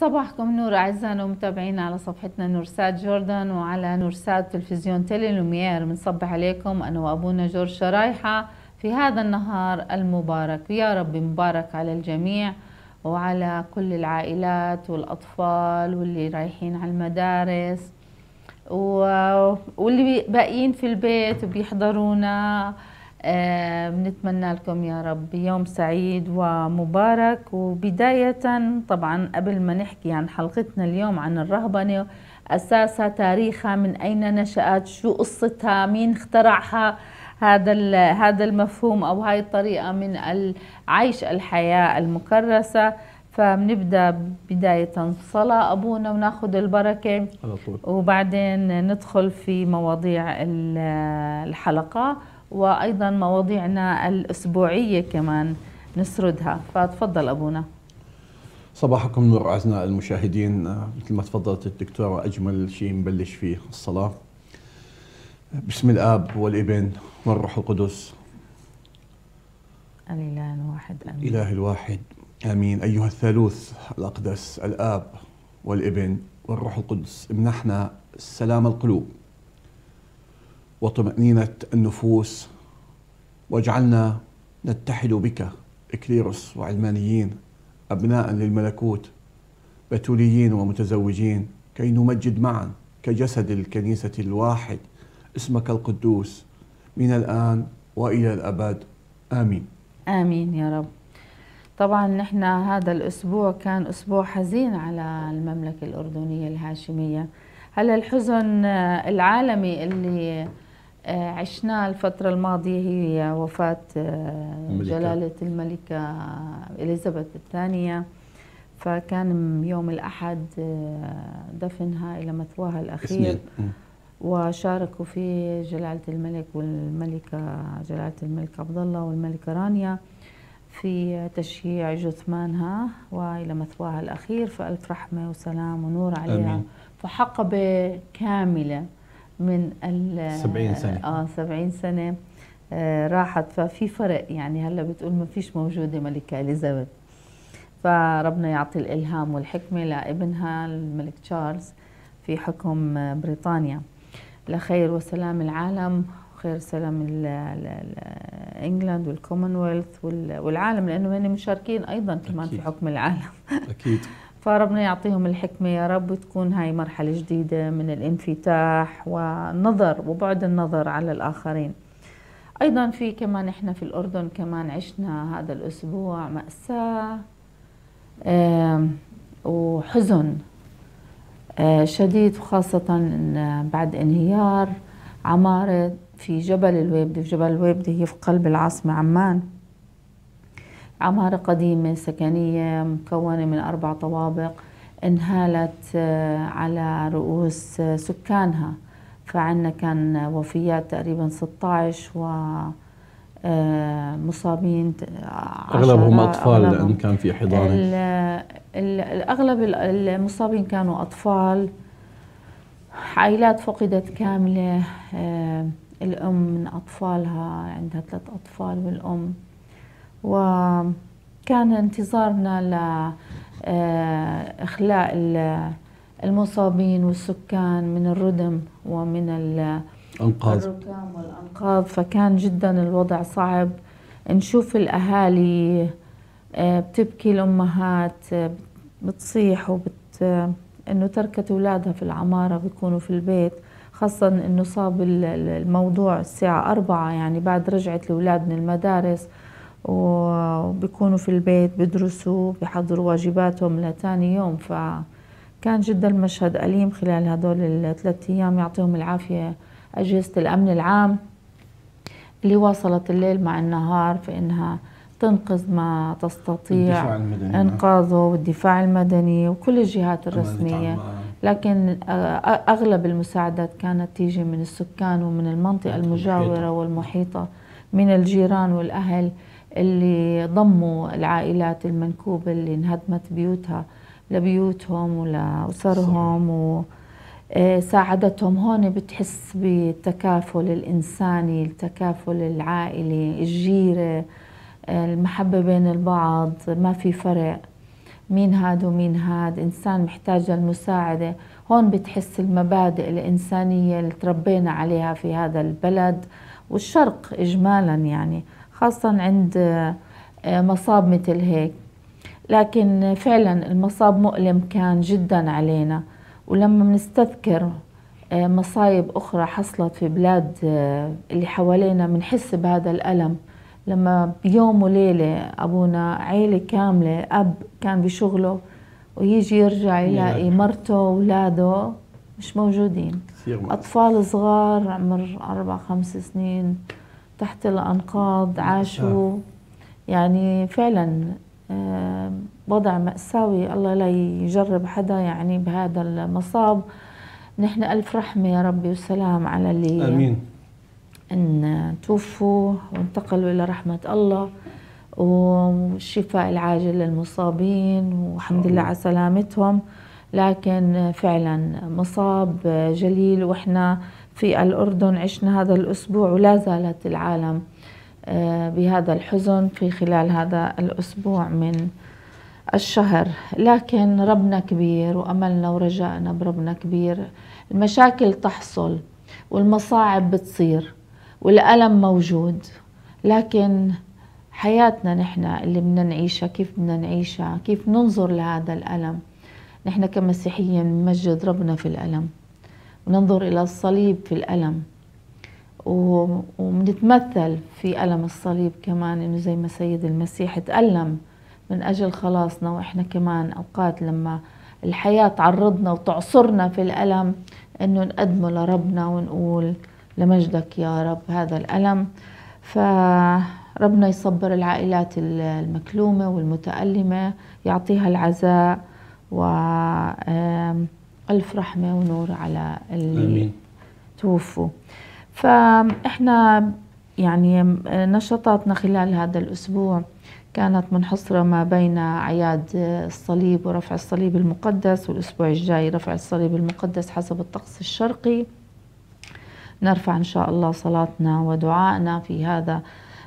صباحكم نور أعزائنا ومتابعينا على صفحتنا نورسات جوردن وعلى نورسات تلفزيون تيلي لوميير. بنصبح عليكم أنا وأبونا جورج شرايحة في هذا النهار المبارك. يا رب مبارك على الجميع وعلى كل العائلات والأطفال واللي رايحين على المدارس واللي باقيين في البيت وبيحضرونا. بنتمنى لكم يا رب يوم سعيد ومبارك. وبداية طبعا قبل ما نحكي عن حلقتنا اليوم عن الرهبنة أساسها تاريخها من أين نشأت شو قصتها مين اخترعها هذا هذا المفهوم أو هاي الطريقة من عيش الحياة المكرسة. فبنبدأ بداية. صلاة أبونا وناخذ البركة. على طول. وبعدين ندخل في مواضيع الحلقة. وأيضا مواضيعنا الأسبوعية كمان نسردها. فتفضل أبونا. صباحكم نور اعزائنا المشاهدين. مثل ما تفضلت الدكتورة أجمل شيء نبلش فيه الصلاة. بسم الآب والإبن والروح القدس. الإله الواحد آمين. الاله الواحد آمين. أيها الثالوث الأقدس الآب والإبن والروح القدس امنحنا سلام القلوب. وطمأنينة النفوس واجعلنا نتحد بك إكليروس وعلمانيين أبناء للملكوت بتوليين ومتزوجين كي نمجد معا كجسد الكنيسة الواحد اسمك القدوس من الآن وإلى الأبد. آمين. آمين يا رب. طبعا نحن هذا الأسبوع كان أسبوع حزين على المملكة الأردنية الهاشمية. هلا الحزن العالمي اللي عشناه الفترة الماضية هي وفاة آه، جلالة الملكة إليزابيث الثانية. فكان يوم الأحد آه، دفنها إلى مثواها الأخير. وشاركوا في جلالة الملك والملكة جلالة الملك عبد الله والملكة رانيا في تشييع جثمانها وإلى مثواها الأخير. فألف رحمة وسلام ونور عليها. أمين. فحقبة كاملة. من ال 70 سنة. آه 70 سنة آه راحت. ففي فرق يعني هلأ بتقول ما فيش موجودة ملكة إليزابيث. فربنا يعطي الإلهام والحكمة لابنها الملك تشارلز في حكم بريطانيا. لخير وسلام العالم وخير سلام England والكومنولث والعالم لأنه هن مشاركين أيضا كمان أكيد. في حكم العالم. أكيد. فربنا يعطيهم الحكمة يا رب وتكون هاي مرحلة جديدة من الانفتاح والنظر وبعد النظر على الآخرين. أيضا في كمان إحنا في الأردن كمان عشنا هذا الأسبوع مأساة وحزن شديد وخاصة بعد انهيار عمارة في جبل الويبدي. في جبل الويبدي هي في قلب العاصمة عمان. عمارة قديمة سكنية مكونة من أربع طوابق انهالت آه، على رؤوس آه، سكانها. فعنا كان وفيات تقريبا 16 و آه، مصابين أغلبهم أطفال لأن كان في حضانة. اغلب المصابين كانوا أطفال. عائلات فقدت كاملة الأم من أطفالها عندها ثلاث أطفال والأم. وكان انتظارنا لإخلاء آه، المصابين والسكان من الردم ومن الأنقاض الركام والأنقاض فكان جدا الوضع صعب. نشوف الأهالي آه، بتبكي الأمهات آه، بتصيح وبت إنه تركت أولادها في العمارة بيكونوا في البيت. خاصة إنه صاب الموضوع الساعة أربعة يعني بعد رجعت الأولاد من المدارس. وبيكونوا في البيت بيدرسوا بيحضروا واجباتهم لتاني يوم. فكان جدا المشهد أليم خلال هدول الثلاث أيام يعطيهم العافية أجهزة الأمن العام اللي واصلت الليل مع النهار في إنها تنقذ ما تستطيع إنقاذه والدفاع المدني وكل الجهات الرسمية. لكن أغلب المساعدات كانت تيجي من السكان ومن المنطقة المجاورة والمحيطة من الجيران والأهل. اللي ضموا العائلات المنكوبة اللي انهدمت بيوتها لبيوتهم ولأسرهم وساعدتهم هون بتحس بالتكافل الإنساني التكافل العائلي الجيرة المحبة بين البعض ما في فرق. مين هاد ومين هاد؟ إنسان محتاج المساعدة هون بتحس المبادئ الإنسانية اللي تربينا عليها في هذا البلد والشرق إجمالا يعني. خاصة عند آه، مصاب مثل هيك. لكن فعلا المصاب مؤلم كان جدا علينا. ولما بنستذكر آه، مصايب أخرى حصلت في بلاد آه، اللي حوالينا بنحس بهذا الألم. لما بيوم وليلة أبونا عيلة كاملة أب كان بشغله ويجي يرجع يلاقي مرته وأولاده مش موجودين. أطفال صغار عمر أربع خمس سنين. تحت الأنقاض عاشوا. يعني فعلا آه، وضع مأساوي. الله لا يجرب حدا يعني بهذا المصاب. نحن ألف رحمة يا ربي وسلام على اللي آمين. أن توفوا وانتقلوا إلى رحمة الله والشفاء العاجل للمصابين والحمد لله على سلامتهم. لكن فعلا مصاب جليل وإحنا في الأردن عشنا هذا الأسبوع ولا زالت العالم آه، بهذا الحزن في خلال هذا الأسبوع من الشهر. لكن ربنا كبير وأملنا ورجائنا بربنا كبير. المشاكل تحصل والمصاعب بتصير والألم موجود لكن حياتنا نحن اللي بدنا نعيشها كيف بدنا نعيشها كيف ننظر لهذا الألم؟ نحن كمسيحيين نمجد ربنا في الألم. وننظر إلى الصليب في الألم. وبنتمثل في ألم الصليب كمان إنه زي ما سيد المسيح تألم من أجل خلاصنا وإحنا كمان أوقات لما الحياة تعرضنا وتعصرنا في الألم إنه نقدمه لربنا ونقول لمجدك يا رب هذا الألم. فربنا يصبر العائلات المكلومة والمتألمة يعطيها العزاء وألف رحمة ونور على اللي توفوا. فإحنا يعني نشاطاتنا خلال هذا الأسبوع كانت منحصرة ما بين أعياد الصليب ورفع الصليب المقدس والأسبوع الجاي رفع الصليب المقدس حسب الطقس الشرقي. نرفع إن شاء الله صلاتنا ودعائنا في هذا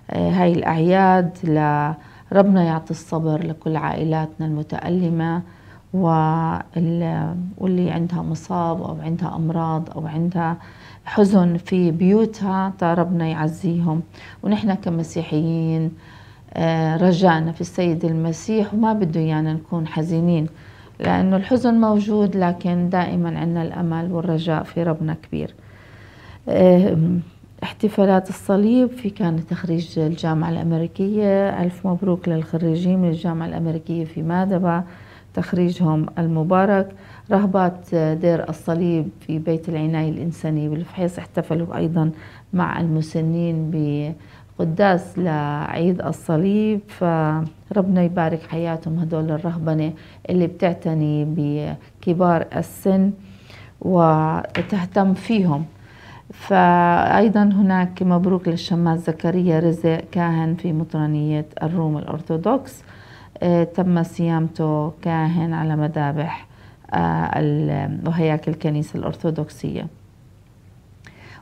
آه، هاي الأعياد. لربنا يعطي الصبر لكل عائلاتنا المتألمة. واللي عندها مصاب أو عندها أمراض أو عندها حزن في بيوتها ربنا يعزيهم. ونحن كمسيحيين آه، رجعنا في السيد المسيح وما بده يعني نكون حزينين لأنه الحزن موجود لكن دائما عندنا الأمل والرجاء في ربنا كبير. احتفالات الصليب في كان تخريج الجامعة الأمريكية. ألف مبروك للخريجين من الجامعة الأمريكية في مادبة تخريجهم المبارك. رهبات دير الصليب في بيت العناية الإنسانية بالفحيص احتفلوا أيضا مع المسنين بقداس لعيد الصليب. فربنا يبارك حياتهم هدول الرهبنة اللي بتعتني بكبار السن وتهتم فيهم. فأيضا هناك مبروك للشماس زكريا رزق كاهن في مطرانية الروم الأرثوذكس. تم صيامته كاهن على مذابح آه، وهياكل الكنيسة الأرثوذكسية.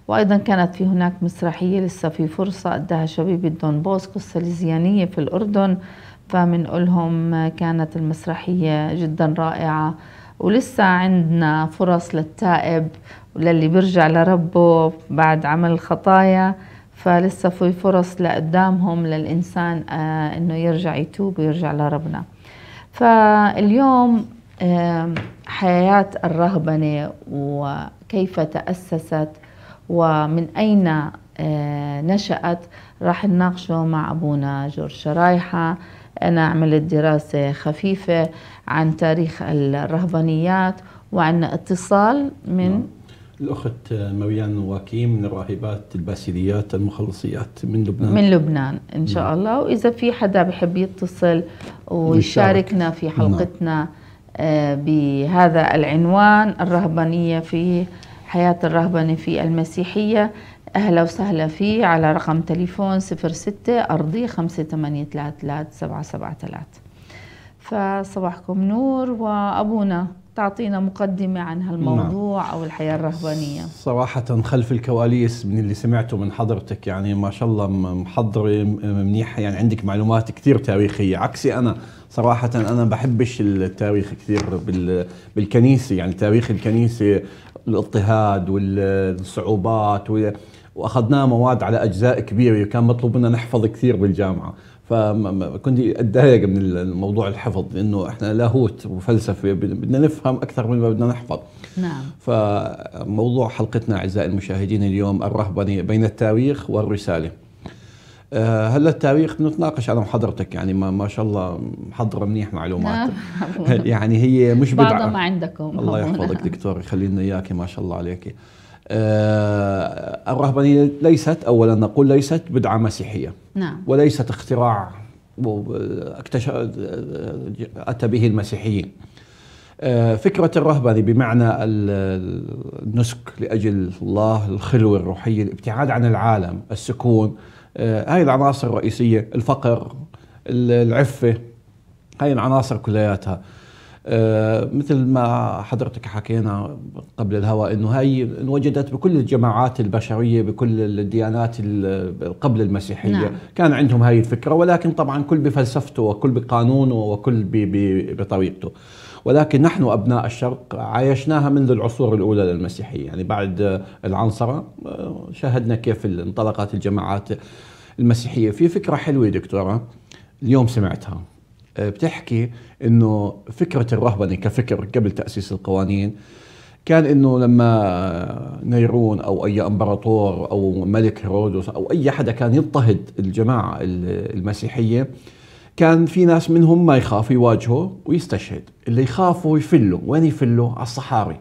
وأيضا كانت في هناك مسرحية لسه في فرصة أداها شبيبة دون بوسكو السليزيانية في الأردن. فمنقولهم كانت المسرحية جدا رائعة. ولسه عندنا فرص للتائب وللي بيرجع لربه بعد عمل الخطايا فلسه في فرص لقدامهم للإنسان آه إنه يرجع يتوب ويرجع لربنا فاليوم آه حياة الرهبنة وكيف تأسست ومن أين آه نشأت راح نناقشه مع أبونا جورج شرايحة أنا عملت دراسة خفيفة عن تاريخ الرهبانيات وعندنا اتصال من نعم. الأخت مريان واكيم من الراهبات الباسيليات المخلصيات من لبنان من لبنان إن شاء نعم. الله وإذا في حدا بحب يتصل ويشاركنا في نعم. حلقتنا نعم. بهذا العنوان الرهبانية في حياة الرهبنة في المسيحية أهلا وسهلا فيه على رقم تليفون 06 أرضي 5833 773 فصباحكم نور وأبونا تعطينا مقدمة عن هالموضوع نعم. أو الحياة الرهبانية. صراحة خلف الكواليس من اللي سمعته من حضرتك يعني ما شاء الله محضرة منيحة. يعني عندك معلومات كثير تاريخية. عكسي أنا صراحة أنا بحبش التاريخ كثير بالكنيسة. يعني تاريخ الكنيسة الاضطهاد والصعوبات وأخذناه مواد على أجزاء كبيرة. كان مطلوب منا نحفظ كثير بالجامعة. فكنت أتضايق من الموضوع الحفظ لأنه إحنا لاهوت وفلسفة بدنا نفهم أكثر من ما بدنا نحفظ. نعم. فموضوع حلقتنا أعزائي المشاهدين اليوم الرهبنه بين التاريخ والرسالة. آه، هلا التاريخ بنتناقش أنا وحضرتك؟ يعني ما, ما شاء الله محضرة منيح معلومات. نعم. يعني هي مش بدعة. ما عندكم. الله يحفظك دكتور يخلي لنا إياكي ما شاء الله عليك آه الرهبانية ليست اولا نقول ليست بدعة مسيحية. نعم. وليست اختراع اكتشف أتى به المسيحيين. آه، فكرة الرهبنة بمعنى النسك لأجل الله الخلوة الروحية الابتعاد عن العالم السكون. آه، هاي العناصر الرئيسية الفقر العفة هاي العناصر كلياتها. آه، مثل ما حضرتك حكينا قبل الهواء إنه هاي انوجدت بكل الجماعات البشرية بكل الديانات قبل المسيحية. نعم. كان عندهم هاي الفكرة ولكن طبعا كل بفلسفته وكل بقانونه وكل بطريقته. ولكن نحن أبناء الشرق عايشناها منذ العصور الأولى للمسيحية. يعني بعد العنصرة آه، شاهدنا كيف انطلقت الجماعات المسيحية. في فكرة حلوة دكتورة اليوم سمعتها. آه، بتحكي إنه فكرة الرهبنة كفكر قبل تأسيس القوانين كان إنه لما نيرون أو أي إمبراطور أو ملك هيرودس أو أي حدا كان يضطهد الجماعة المسيحية كان في ناس منهم ما يخاف يواجهه ويستشهد اللي يخافوا يفلوا. وين يفلوا؟ على الصحاري.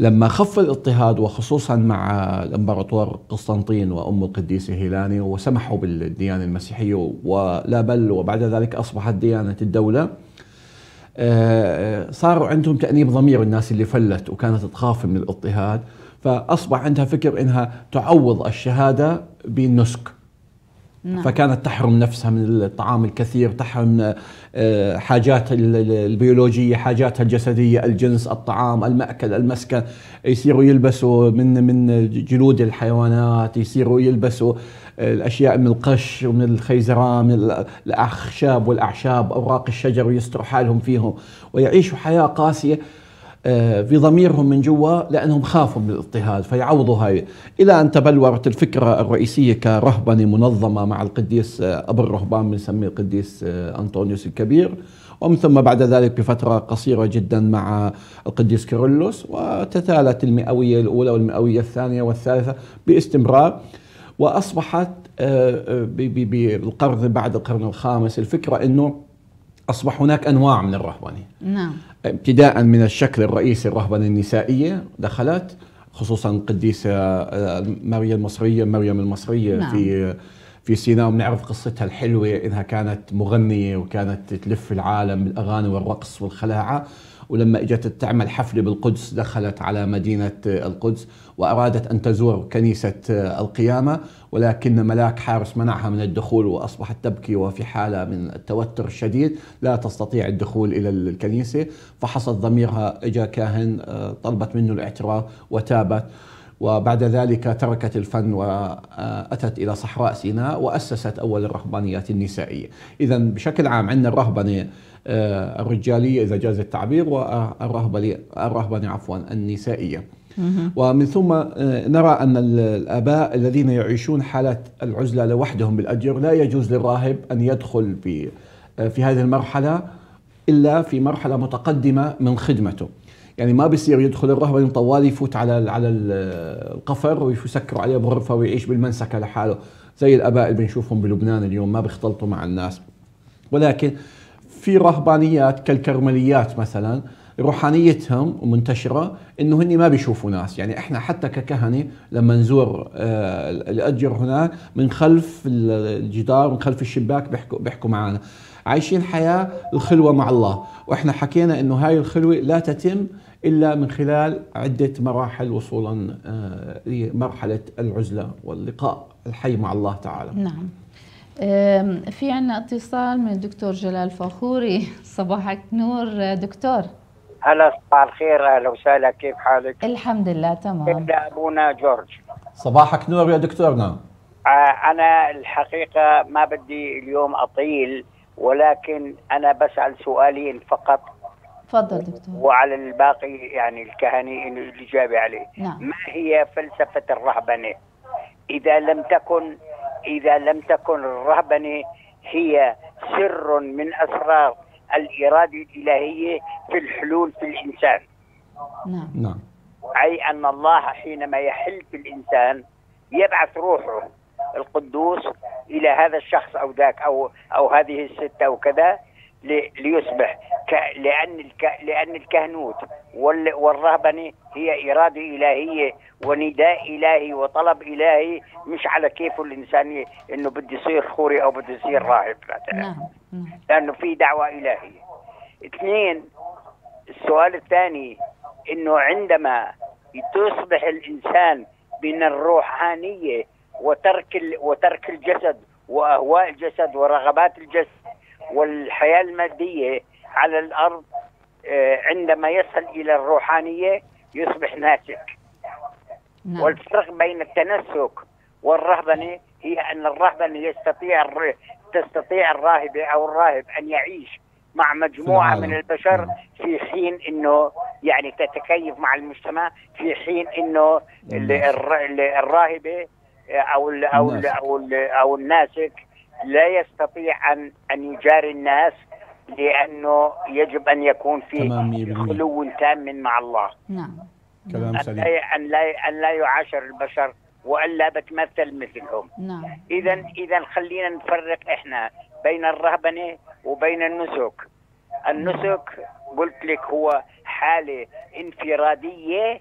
لما خف الاضطهاد وخصوصا مع الإمبراطور قسطنطين وأم القديسة هيلاني وسمحوا بالديانة المسيحية ولا بل وبعد ذلك أصبحت ديانة الدولة آه، صاروا عندهم تأنيب ضمير الناس اللي فلت وكانت تخاف من الاضطهاد فأصبح عندها فكر إنها تعوض الشهادة بالنسك نعم. فكانت تحرم نفسها من الطعام الكثير تحرم آه، حاجات البيولوجية حاجاتها الجسدية الجنس الطعام المأكل المسكن يصيروا يلبسوا من من جلود الحيوانات يصيروا يلبسوا آه، الأشياء من القش ومن الخيزران من الأخشاب والأعشاب أوراق الشجر ويستروا حالهم فيهم ويعيشوا حياة قاسية في ضميرهم من جوا لأنهم خافوا من الاضطهاد فيعوضوا هاي إلى أن تبلورت الفكرة الرئيسية كرهبنة منظمة مع القديس آه، أبو الرهبان بنسميه القديس آه، أنطونيوس الكبير ومن ثم بعد ذلك بفترة قصيرة جدا مع القديس كيرلس وتتالت المئوية الأولى والمئوية الثانية والثالثة باستمرار وأصبحت بالقرن بعد القرن الخامس الفكرة إنه أصبح هناك أنواع من الرهبنه نعم. ابتداء من الشكل الرئيسي الرهبنه النسائية دخلت خصوصا القديسة آه، مريم المصرية مريم المصرية نعم. في في سيناء. وبنعرف قصتها الحلوة إنها كانت مغنية وكانت تلف العالم بالأغاني والرقص والخلاعة. ولما إجت تعمل حفلة بالقدس دخلت على مدينة القدس وأرادت أن تزور كنيسة القيامة. ولكن ملاك حارس منعها من الدخول وأصبحت تبكي وفي حالة من التوتر الشديد. لا تستطيع الدخول إلى الكنيسة. فحصت ضميرها اجى كاهن آه، طلبت منه الاعتراف وتابت. وبعد ذلك تركت الفن وأتت إلى صحراء سيناء وأسست أول الرهبانيات النسائية، اذا بشكل عام عندنا الرهبنة آه، الرجالية إذا جاز التعبير والرهبنة الرهبنة عفوا النسائية. ومن ثم آه، نرى أن الآباء الذين يعيشون حالة العزلة لوحدهم بالأجر لا يجوز للراهب أن يدخل آه، في هذه المرحلة إلا في مرحلة متقدمة من خدمته. يعني ما بيصير يدخل الرهبة طوال يفوت على على القفر ويسكروا عليه بغرفة ويعيش بالمنسكة لحاله. زي الآباء اللي بنشوفهم بلبنان اليوم ما بيختلطوا مع الناس. ولكن في رهبانيات كالكرمليات مثلا روحانيتهم منتشرة إنه هن ما بيشوفوا ناس. يعني إحنا حتى ككهنة لما نزور آه، الأجر هناك من خلف الجدار من خلف الشباك بيحكوا بيحكوا معنا. عايشين حياة الخلوة مع الله. وإحنا حكينا إنه هاي الخلوة لا تتم إلا من خلال عدة مراحل وصولا آه، لمرحله العزلة واللقاء الحي مع الله تعالى. نعم. في عنا اتصال من الدكتور جلال فخوري. صباحك نور دكتور. هلا صباح الخير أهلا وسهلا كيف حالك؟ الحمد لله تمام أبونا جورج؟ صباحك نور يا دكتورنا آه، أنا الحقيقة ما بدي اليوم أطيل ولكن أنا بسأل سؤالين فقط تفضل دكتور وعلى الباقي يعني الكهني إنه الاجابه عليه نعم. ما هي فلسفة الرهبنة إذا لم تكن إذا لم تكن الرهبنة هي سر من أسرار الإرادة الإلهية في الحلول في الإنسان. نعم. نعم. أي أن الله حينما يحل في الإنسان يبعث روحه القدوس إلى هذا الشخص أو ذاك أو أو هذه الست أو كذا لي- ليصبح الك لأن الكهنوت وال- والرهبنة هي إرادة إلهية ونداء إلهي وطلب إلهي مش على كيفه الإنسان ي- إنه بده يصير خوري أو بده يصير راهب مثلا نعم نعم لأنه في دعوة إلهية. اثنين السؤال الثاني إنه عندما تصبح الإنسان من الروحانية وترك ال- وترك الجسد وأهواء الجسد ورغبات الجسد والحياة المادية على الأرض آه، عندما يصل إلى الروحانية يصبح ناسك نعم والفرق بين التنسك والرهبنة هي أن الرهبنة يستطيع. تستطيع الراهبه أو الراهب أن يعيش مع مجموعة. من البشر نعم. في حين إنه يعني تتكيف مع المجتمع في حين إنه الراهبة أو ال... أو ال... أو ال... أو الناسك لا يستطيع ان أن يجاري الناس لأنه يجب أن يكون في. خلو تام مع الله. نعم. كلام أن سليم. لا أن لا أن لا يعاشر البشر وألا بتمثل مثلهم. نعم. إذا إذا خلينا نفرق إحنا بين الرهبنة وبين النسك. النسك قلت لك هو حالة انفرادية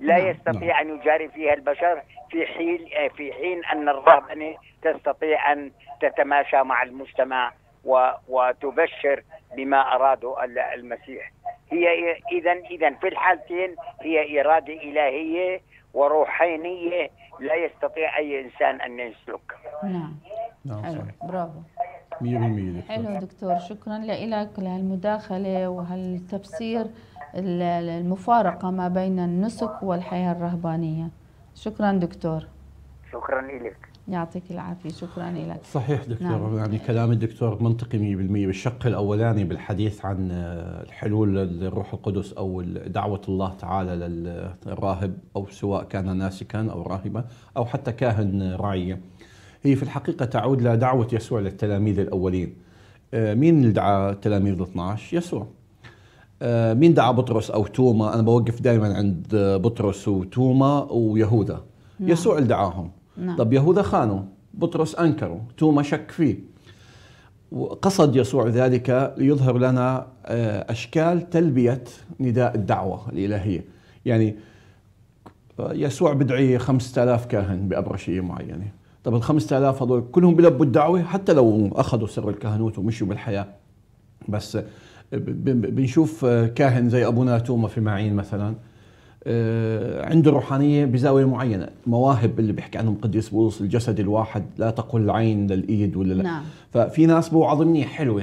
لا نعم. يستطيع أن يجاري فيها البشر في حين في حين أن الرهبنة تستطيع أن تتماشى مع المجتمع و- وتبشر بما أراده ال- المسيح. هي إذا إذا في الحالتين هي إرادة إلهية وروحانية لا يستطيع أي إنسان أن يسلك. نعم. نعم حلو. برافو. 100% دكتور. حلو دكتور شكرا لك لهالمداخلة وهالتفسير ال- المفارقة ما بين النسك والحياة الرهبانية. شكرا دكتور. شكرا لك. يعطيك العافية. شكرا لك. صحيح دكتور. نعم. يعني كلام الدكتور منطقي 100% بالشق الأولاني بالحديث عن الحلول للروح القدس أو دعوة الله تعالى للراهب أو سواء كان ناسكا أو راهبا أو حتى كاهن رعيه هي في الحقيقة تعود لدعوه يسوع للتلاميذ الأولين. آه، مين اللي دعا التلاميذ ال 12 يسوع. مين دعا بطرس أو توما؟ أنا بوقف دائما عند آه، بطرس وتوما ويهوذا. نعم. يسوع اللي دعاهم. نعم. طب يهوذا خانوا بطرس انكروا توما شك فيه. وقصد يسوع ذلك ليظهر لنا آه، أشكال تلبية نداء الدعوة الإلهية. يعني آه، يسوع بدعي 5000 كاهن بابرشيه معينه طب ال 5000 هذول كلهم بلبوا الدعوة حتى لو أخذوا سر الكهنوت ومشوا بالحياة. بس بنشوف آه، كاهن زي ابونا توما في معين مثلا آه، عنده روحانية بزاوية معينة مواهب اللي بيحكي عنهم قديس بولس الجسد الواحد لا تقل العين للايد ولا لا. نعم. ففي ناس بوعظ منيح حلوة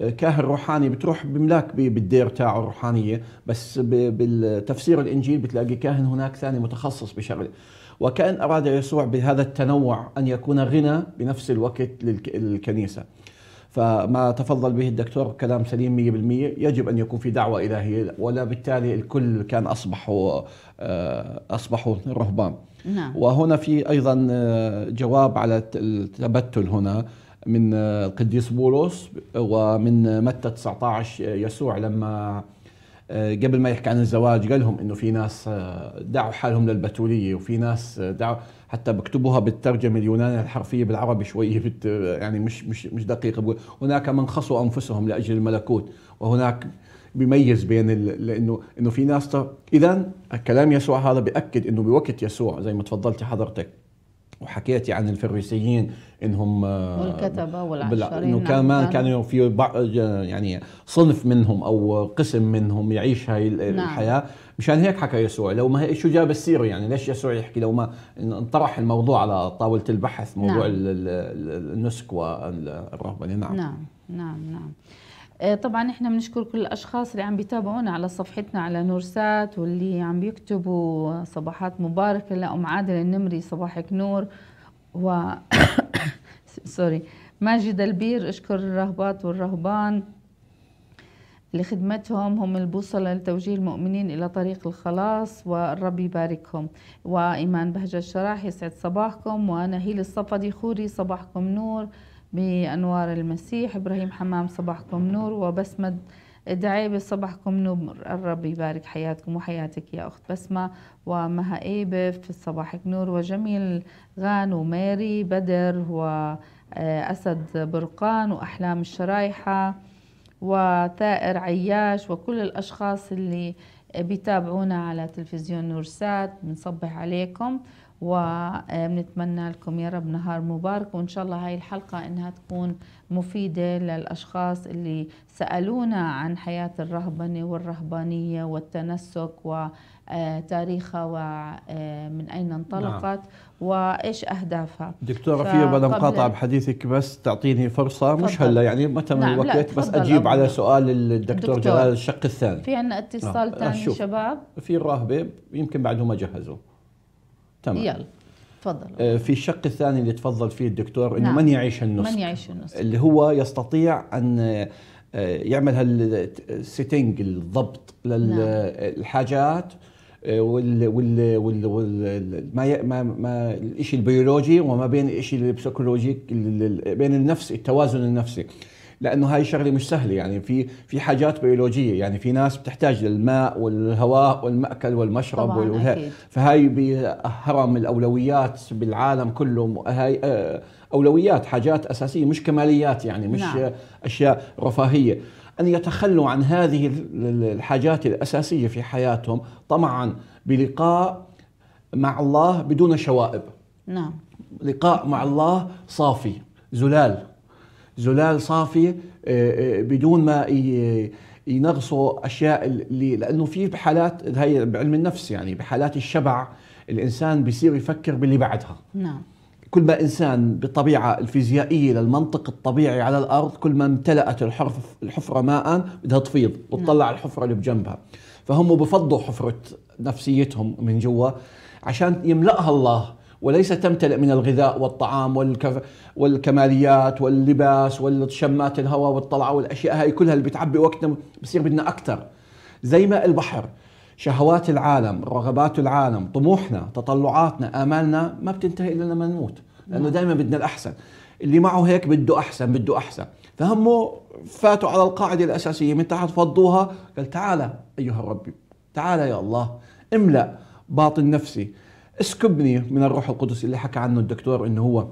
آه، كاهن روحاني بتروح بملاك بالدير تاعه الروحانية بس بالتفسير الإنجيل بتلاقي كاهن هناك ثاني متخصص بشغلة. وكأن أراد يسوع بهذا التنوع أن يكون غنى بنفس الوقت للك- للكنيسة. فما تفضل به الدكتور كلام سليم 100% يجب أن يكون في دعوة إلهية ولا بالتالي الكل كان اصبحوا آه، اصبحوا رهبان. نعم. وهنا في أيضا آه، جواب على الت- التبتل هنا من آه، القديس بولس ومن متى 19 يسوع لما قبل ما يحكي عن الزواج قال لهم إنه في ناس دعوا حالهم للبتولية وفي ناس دعوا حتى بكتبوها بالترجمة اليونانية الحرفية بالعربي شوية بت يعني مش مش مش دقيقة هناك من خصوا أنفسهم لأجل الملكوت وهناك بيميز بين. لأنه إنه في ناس اذا كلام يسوع هذا بيأكد إنه بوقت يسوع زي ما تفضلتي حضرتك وحكيتي عن الفريسيين إنهم آه، والكتبة بلا- والعشرين انه نعم، كمان كان- كانوا في بعض يعني صنف منهم أو قسم منهم يعيش هاي ال- نعم. مشان هيك حكى يسوع لو ما شو جاب السيرة يعني؟ ليش يسوع يحكي؟ لو ما انطرح الموضوع على طاولة البحث موضوع نعم. ال- ال- ال- النسك والرهبنة. نعم, نعم نعم نعم. آه، طبعا إحنا بنشكر كل الأشخاص اللي عم بيتابعونا على صفحتنا على نورسات واللي عم بيكتبوا صباحات مباركة لأم عادل النمري صباحك نور و سوري ماجد البير أشكر الرهبات والرهبان. لخدمتهم هم البوصلة لتوجيه المؤمنين إلى طريق الخلاص والرب يباركهم. وإيمان بهجة الشراح يسعد صباحكم. ونهيل الصفدي خوري صباحكم نور. بأنوار المسيح إبراهيم حمام صباحكم نور. وبسمة دعيبة صباحكم نور. الرب يبارك حياتكم وحياتك يا أخت بسمة. ومها إيبة في صباحك نور. وجميل غان وماري بدر وأسد برقان وأحلام الشرايحة وثائر عياش وكل الأشخاص اللي بيتابعونا على تلفزيون نورسات بنصبح عليكم. وبنتمنى لكم يا رب نهار مبارك وإن شاء الله هاي الحلقة إنها تكون مفيدة للأشخاص اللي سألونا عن حياة الرهبنة والرهبانية والتنسك وتاريخها ومن أين انطلقت نعم. وإيش أهدافها دكتورة في بدل مقاطعة بحديث بس تعطيني فرصة فضل. مش هلا يعني متى من نعم الوقت بس أجيب على سؤال الدكتور جلال الشق الثاني في عندنا اتصال نعم. ثاني شباب في الراهبة يمكن بعده ما جهزوا تمام. يلا تفضل. آه، في الشق الثاني اللي تفضل فيه الدكتور إنه نعم. من يعيش النسك من يعيش النسك اللي هو يستطيع أن آه، يعمل هال setting الضبط للحاجات نعم. وال وال وال, وال ما ما ما الشيء البيولوجي وما بين الشيء البسيكولوجي بين النفس التوازن النفسي. لأنه هاي شغلة مش سهلة. يعني في في حاجات بيولوجية. يعني في ناس بتحتاج للماء والهواء والمأكل والمشرب والها فهاي بهرم الأولويات بالعالم كله. هاي آه، أولويات حاجات أساسية مش كماليات. يعني مش نعم. أشياء رفاهية. أن يتخلوا عن هذه الحاجات الأساسية في حياتهم طمعا بلقاء مع الله بدون شوائب. نعم. لقاء مع الله صافي زلال. زلال صافي آه، آه، بدون ما ينغصوا أشياء اللي لأنه في بحالات هي بعلم النفس يعني بحالات الشبع الإنسان بيصير يفكر باللي بعدها. نعم. كل ما إنسان بالطبيعه الفيزيائية للمنطق الطبيعي على الأرض كل ما امتلأت الحفرة ماء بدها تفيض وتطلع نعم. الحفرة اللي بجنبها. فهم بفضوا حفرة نفسيتهم من جوا عشان يملأها الله وليس تمتلئ من الغذاء والطعام والكف والكماليات واللباس والشمات الهواء والطلعة والأشياء هاي كلها اللي بتعبي وقتنا بصير بدنا أكثر زي ما البحر شهوات العالم رغبات العالم طموحنا تطلعاتنا آمالنا ما بتنتهي إلا لما نموت لأنه نعم. دائما بدنا الأحسن. اللي معه هيك بده أحسن بده أحسن. فهم فاتوا على القاعدة الأساسية من تحت فضوها. قال تعالى أيها الرب تعالى يا الله املأ باطن نفسي اسكبني من الروح القدس اللي حكى عنه الدكتور إنه هو.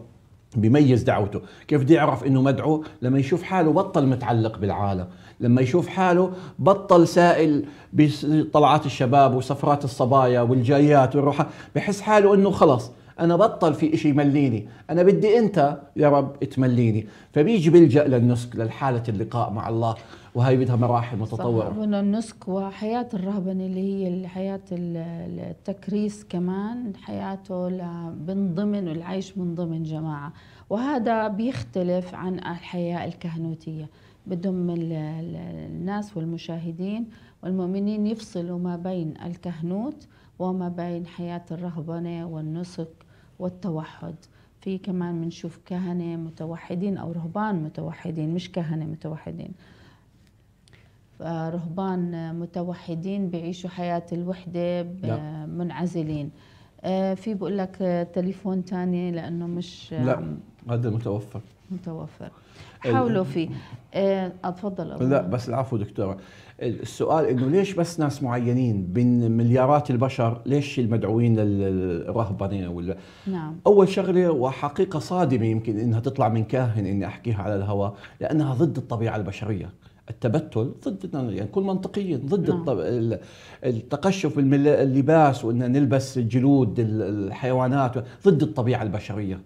بيميز دعوته. كيف بده يعرف إنه مدعو؟ لما يشوف حاله بطل متعلق بالعالم. لما يشوف حاله بطل سائل بطلعات الشباب وسفرات الصبايا والجايات والروحة بحس حاله إنه خلص أنا بطل في إشي يمليني. أنا بدي أنت يا رب تمليني. فبيجي بيلجأ للنسك للحالة اللقاء مع الله. وهي بدها مراحل متطورة. صح النسك وحياة الرهبنة اللي هي حياة التكريس كمان حياته من ضمن العيش من ضمن جماعة. وهذا بيختلف عن الحياة الكهنوتية. بدهم الناس والمشاهدين والمؤمنين يفصلوا ما بين الكهنوت وما بين حياة الرهبنة والنسك والتوحد. في كمان بنشوف كهنة متوحدين أو رهبان متوحدين مش كهنة متوحدين. رهبان متوحدين بيعيشوا حياة الوحدة منعزلين. آه، في بقول لك تليفون تاني لأنه مش لا هذا متوفر. متوفر. حاولوا فيه. آه، اتفضل لا بس العفو دكتورة. السؤال إنه ليش بس ناس معينين بين مليارات البشر ليش المدعوين للرهبنة ولا نعم. أول شغلة وحقيقة صادمة يمكن إنها تطلع من كاهن إني أحكيها على الهواء لأنها ضد الطبيعة البشرية. التبتل ضد يعني كل منطقيا ضد نعم. التقشف باللباس وإن نلبس جلود الحيوانات ضد الطبيعة البشرية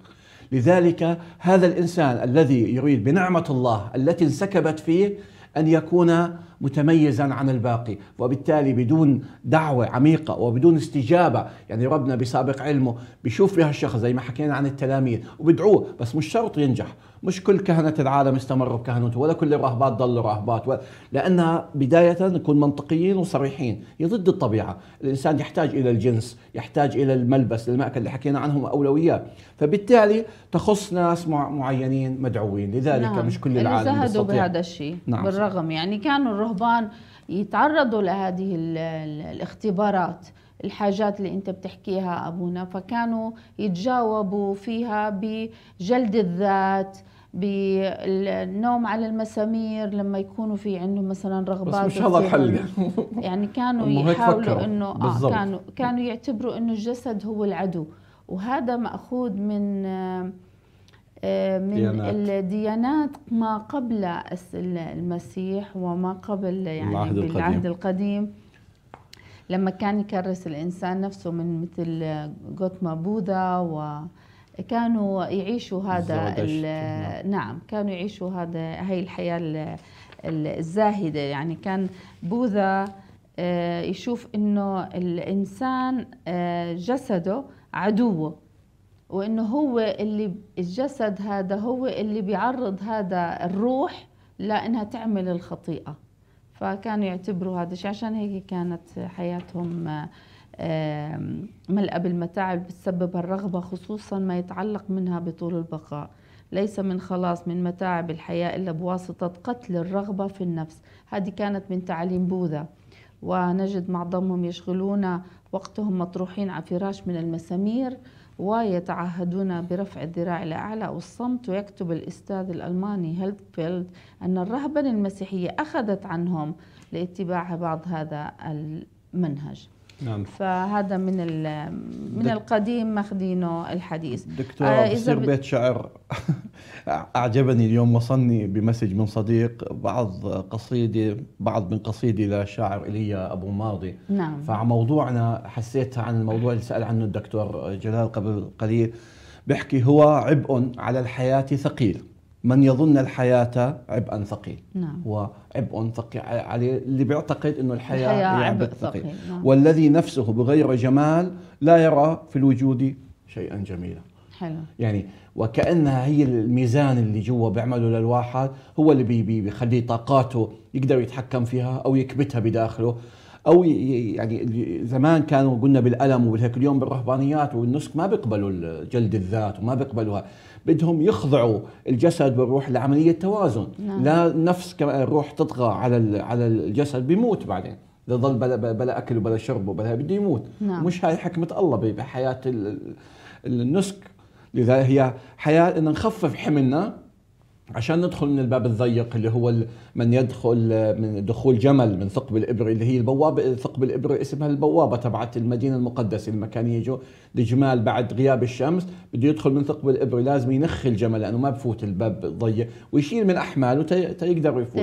لذلك هذا الإنسان الذي يريد بنعمة الله التي انسكبت فيه أن يكون متميزا عن الباقي. وبالتالي بدون دعوة عميقة وبدون استجابة يعني ربنا بسابق علمه بيشوف في هالشخص زي ما حكينا عن التلاميذ. وبدعوه بس مش شرط ينجح. مش كل كهنة العالم استمروا بكهنوته ولا كل الراهبات ضلوا راهبات لأنها بداية نكون منطقيين وصريحين. هي ضد الطبيعة. الإنسان يحتاج إلى الجنس يحتاج إلى الملبس المأكل اللي حكينا عنهم أولويات. فبالتالي تخص ناس معينين مدعوين. لذلك نعم. مش كل العالم زهدوا بهذا الشيء نعم. بالرغم. يعني كانوا الرهبان يتعرضوا لهذه الاختبارات الحاجات اللي أنت بتحكيها أبونا. فكانوا يتجاوبوا فيها بجلد الذات بالنوم على المسامير لما يكونوا في عندهم مثلا رغبات بس مش هذا الحل. يعني كانوا يحاولوا انه آه كانوا كانوا يعتبروا إنه الجسد هو العدو. وهذا مأخوذ من آه من ديانات. الديانات ما قبل المسيح وما قبل يعني العهد بالعهد القديم لما كان يكرس الإنسان نفسه من مثل جوتما بوذا و كانوا يعيشوا هذا نعم. نعم كانوا يعيشوا هذا هي الحياة الزاهدة يعني كان بوذا آه، يشوف إنه الإنسان آه، جسده عدوه وإنه هو اللي الجسد هذا هو اللي بيعرض هذا الروح لإنها تعمل الخطيئة. فكانوا يعتبروا هذا الشيء عشان هيك كانت حياتهم ملأ بالمتاعب بتسبب الرغبة خصوصا ما يتعلق منها بطول البقاء. ليس من خلاص من متاعب الحياة إلا بواسطة قتل الرغبة في النفس. هذه كانت من تعاليم بوذا. ونجد معظمهم يشغلون وقتهم مطروحين على فراش من المسامير. ويتعهدون برفع الذراع إلى أعلى والصمت ويكتب الأستاذ الألماني هيلدفيلد أن الرهبنة المسيحية أخذت عنهم لاتباع بعض هذا المنهج. نعم. فهذا من من القديم ماخذينه الحديث. دكتور آه بصير بيت شعر أعجبني اليوم وصلني بمسج من صديق بعض قصيدة بعض من قصيدة لشاعر ايليا أبو ماضي. نعم. فموضوعنا حسيت عن الموضوع اللي سأل عنه الدكتور جلال قبل قليل. بيحكي هو عبء على الحياة ثقيل. من يظن الحياة عبئا ثقيل نعم. هو عبء ثقيل عليه اللي بيعتقد أنه الحياة, الحياة عبء ثقيل, ثقيل. نعم. والذي نفسه بغير جمال لا يرى في الوجود شيئا جميلا حلو. يعني وكأنها هي الميزان اللي جوا بيعمله للواحد هو اللي بي بيخليه طاقاته يقدر يتحكم فيها أو يكبتها بداخله أو يعني زمان كانوا قلنا بالألم وهيك اليوم بالرهبانيات والنسك ما بيقبلوا جلد الذات وما بيقبلوا بدهم يخضعوا الجسد والروح لعملية توازن نعم. لا نفس الروح تطغى على على الجسد بيموت بعدين ظل بلا, بلا أكل وبلا شرب وبلا بده يموت نعم. مش هاي حكمة الله بحياة النسك لذا هي حياة إن نخفف حملنا عشان ندخل من الباب الضيق اللي هو من يدخل من دخول جمل من ثقب الإبر اللي هي البوابة ثقب الإبر اسمها البوابة تبعت المدينة المقدسة. المكان يجوا الجمال بعد غياب الشمس. بده يدخل من ثقب الإبر لازم ينخي الجمل لأنه ما بفوت الباب الضيق. ويشيل من أحماله تيقدر يفوت.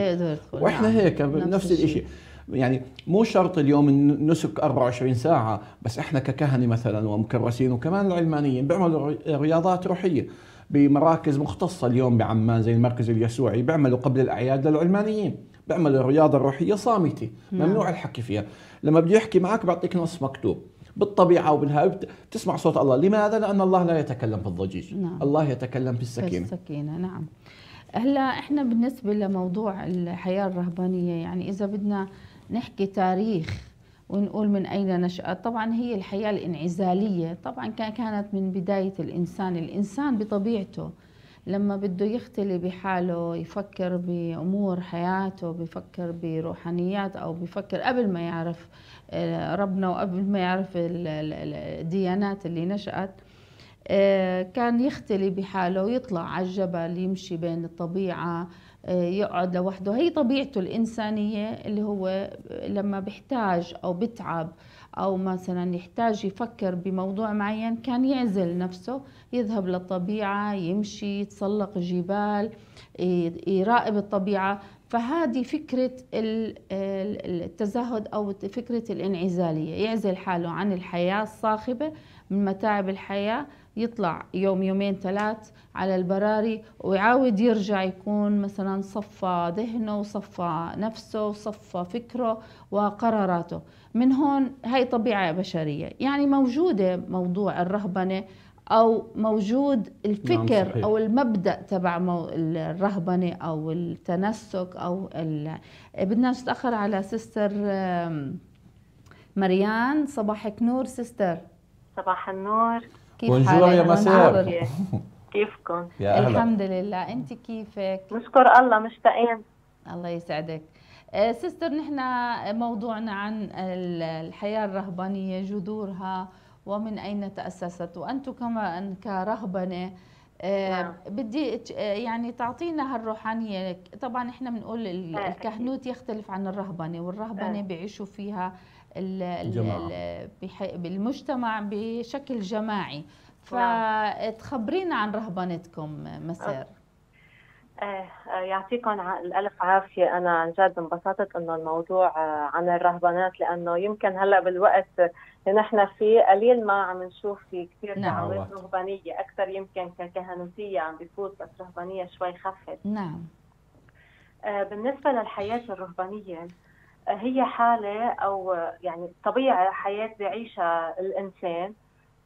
وإحنا نعم. هيك نفس الشيء. يعني مو شرط اليوم نسك 24 ساعة بس إحنا ككهنة مثلا ومكرسين وكمان العلمانيين بيعملوا رياضات روحية. بمراكز مختصة اليوم بعمان زي المركز اليسوعي بيعملوا قبل الأعياد للعلمانيين. بيعملوا الرياضة الروحية صامتة نعم. ممنوع الحكي فيها. لما بده يحكي معك بيعطيك نص مكتوب. بالطبيعة وبالهاي بتسمع صوت الله. لماذا؟ لأن الله لا يتكلم في الضجيج. نعم. الله يتكلم في السكينة نعم. هلأ إحنا بالنسبة لموضوع الحياة الرهبانية يعني إذا بدنا نحكي تاريخ ونقول من أين نشأت؟ طبعا هي الحياة الانعزالية. طبعا كانت من بداية الإنسان. الإنسان بطبيعته لما بده يختلي بحاله يفكر بأمور حياته بفكر بروحانيات أو بفكر قبل ما يعرف آه، ربنا وقبل ما يعرف الديانات اللي نشأت آه، كان يختلي بحاله ويطلع على الجبل يمشي بين الطبيعة يقعد لوحده. هي طبيعته الإنسانية اللي هو لما بيحتاج أو بتعب أو مثلا يحتاج يفكر بموضوع معين كان يعزل نفسه يذهب للطبيعة يمشي يتسلق جبال يراقب الطبيعة. فهذه فكرة التزهد أو فكرة الانعزالية. يعزل حاله عن الحياة الصاخبة من متاعب الحياة يطلع يوم يومين ثلاث على البراري ويعاود يرجع يكون مثلا صفى ذهنه وصفى نفسه وصفى فكره وقراراته. من هون هاي طبيعة بشرية. يعني موجودة موضوع الرهبنة أو موجود الفكر نعم أو المبدأ تبع الرهبنة أو التنسك أو بدنا نتأخر على sister مريان. صباحك نور sister. صباح النور. كيف حالك؟ يا مساء كيفكم؟ يا أهلا. الحمد لله. أنت كيفك؟ نشكر الله مشتاقين. الله يسعدك. sister نحن موضوعنا عن الحياة الرهبانية جذورها ومن أين تأسست؟ وأنتم كمان كرهبنة آه نعم. بدي يعني تعطينا هالروحانية. طبعا إحنا بنقول آه، الكهنوت يختلف عن الرهبنة والرهبنة آه. بيعيشوا فيها بالمجتمع بشكل جماعي. نعم. فتخبرينا عن رهبنتكم مسار. آه يعطيكم الألف عافية. أنا عن جد انبسطت إنه الموضوع عن الرهبانات لأنه يمكن هلأ بالوقت اللي نحن فيه قليل ما عم نشوف في كثير نعم. دعوات رهبانية. أكثر يمكن ككهنوتية عم بفوت بس رهبانية شوي خفت. نعم. بالنسبة للحياة الرهبانية آه هي حالة أو يعني طبيعة حياة بيعيشها الإنسان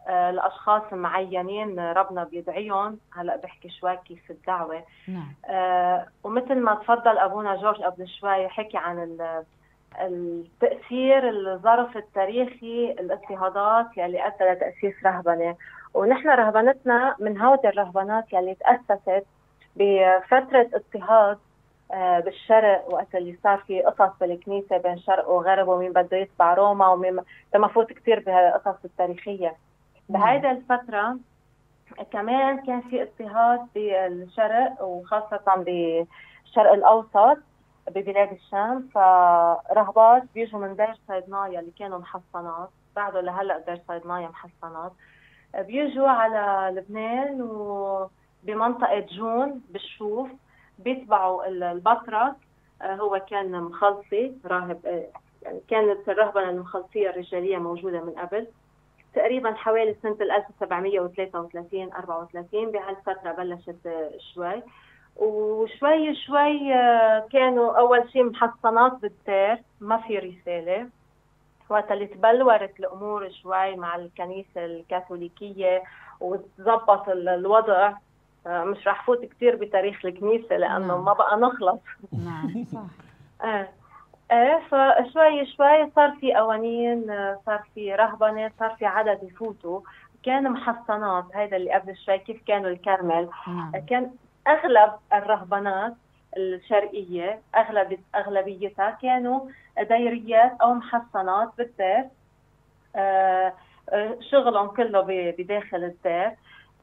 آه لأشخاص معينين ربنا بيدعيهم. هلأ بحكي شوي كيف الدعوة. نعم. آه ومثل ما تفضل أبونا جورج قبل شوي حكي عن التأثير الظرف التاريخي الاضطهادات يلي أدى لتأسيس رهبنة. ونحن رهبنتنا من هودي الرهبنات يلي تأسست بفترة اضطهاد بالشرق وقت اللي صار في قصص بالكنيسة بين شرق وغرب ومين بده يتبع روما ومين لما فوت كثير بهالقصص التاريخية. بهيدا الفترة كمان كان في اضطهاد بالشرق وخاصة بالشرق الأوسط ببلاد الشام فرهبات بيجوا من دير صيدنايا اللي كانوا محصنات. بعده لهلأ دير صيدنايا محصنات. بيجوا على لبنان وبمنطقة جون بالشوف بيتبعوا البطرك هو كان مخلصي راهب يعني كانت الرهبنة المخلصية الرجالية موجودة من قبل. تقريبا حوالي سنة 1733 34 بهالفترة بلشت شوي. وشوي شوي آه، كانوا أول شيء محصنات بالدير ما في رسالة. وقت اللي تبلورت الأمور شوي مع الكنيسة الكاثوليكية وتظبط الوضع آه، مش رح فوت كثير بتاريخ الكنيسة لأنه نعم. ما بقى نخلص نعم صح آه. إيه فشوي شوي صار في قوانين صار في رهبنة صار في عدد يفوتوا كان محصنات هيدا اللي قبل شوي كيف كانوا الكرمل نعم. كان أغلب الرهبنات الشرقية اغلب أغلبيتها كانوا ديريات أو محصنات بالدير آه، آه، شغلهم كله بداخل الدير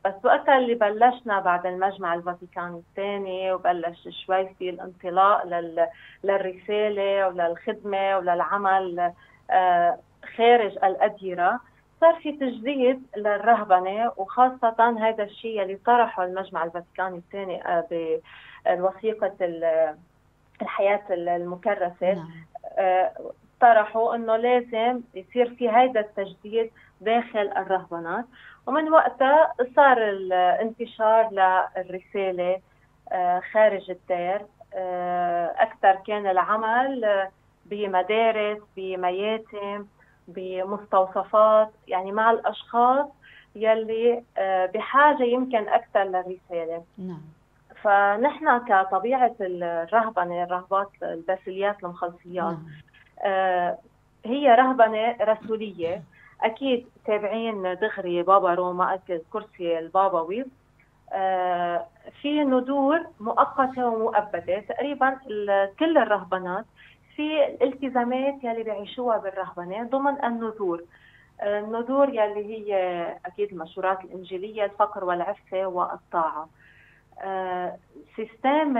بس وقتها اللي بلشنا بعد المجمع الفاتيكاني الثاني وبلش شوي في الانطلاق لل... للرسالة وللخدمة وللعمل آه، خارج الأديرة صار في تجديد للرهبنة وخاصة هذا الشيء اللي طرحه المجمع الفاتيكاني الثاني آه، بوثيقة الحياة المكرسة نعم. آه، طرحوا إنه لازم يصير في هذا التجديد داخل الرهبنات ومن وقتها صار الانتشار للرسالة آه، خارج الدير أكثر كان العمل بمدارس بمياتم بمستوصفات يعني مع الأشخاص يلي آه، بحاجة يمكن أكثر للرسالة. نعم. فنحن كطبيعة الرهبنة الرهبات الباسليات المخلصيات نعم. آه، هي رهبنة رسولية. أكيد تابعين دغري بابا روما الكرسي البابوي. آه، في ندور مؤقتة ومؤبدة تقريبا كل الرهبنات في الالتزامات يلي بيعيشوها بالرهبنه ضمن النذور. النذور يلي هي أكيد المشورات الإنجيلية الفقر والعفة والطاعة. آه، سيستم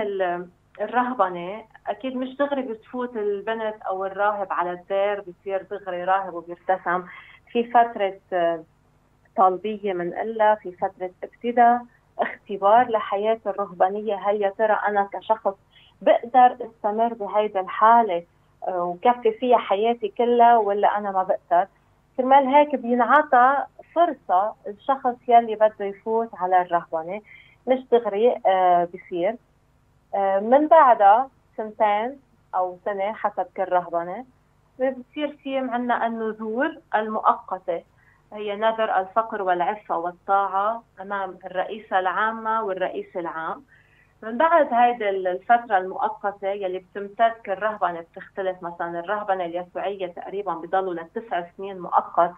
الرهبنه أكيد مش دغري بتفوت البنت أو الراهب على الدير بصير دغري راهب وبيرتسم في فترة آه، طالبية من إلا في فترة ابتداء اختبار لحياة الرهبانية. هل يا ترى أنا كشخص بقدر أستمر بهيدي الحالة آه، وكفي فيها حياتي كلها ولا أنا ما بقدر؟ كرمال هيك بينعطى فرصة الشخص يلي بده يفوت على الرهبنة مش دغري آه بصير. من بعدها سنتين أو سنة حسب كل رهبنة بصير في عندنا النذور المؤقتة هي نذر الفقر والعفة والطاعة أمام الرئيسة العامة والرئيس العام من بعد هيدي الفترة المؤقتة يلي بتمتد كل رهبنة بتختلف مثلا الرهبنة اليسوعية تقريبا بضلوا لتسع سنين مؤقت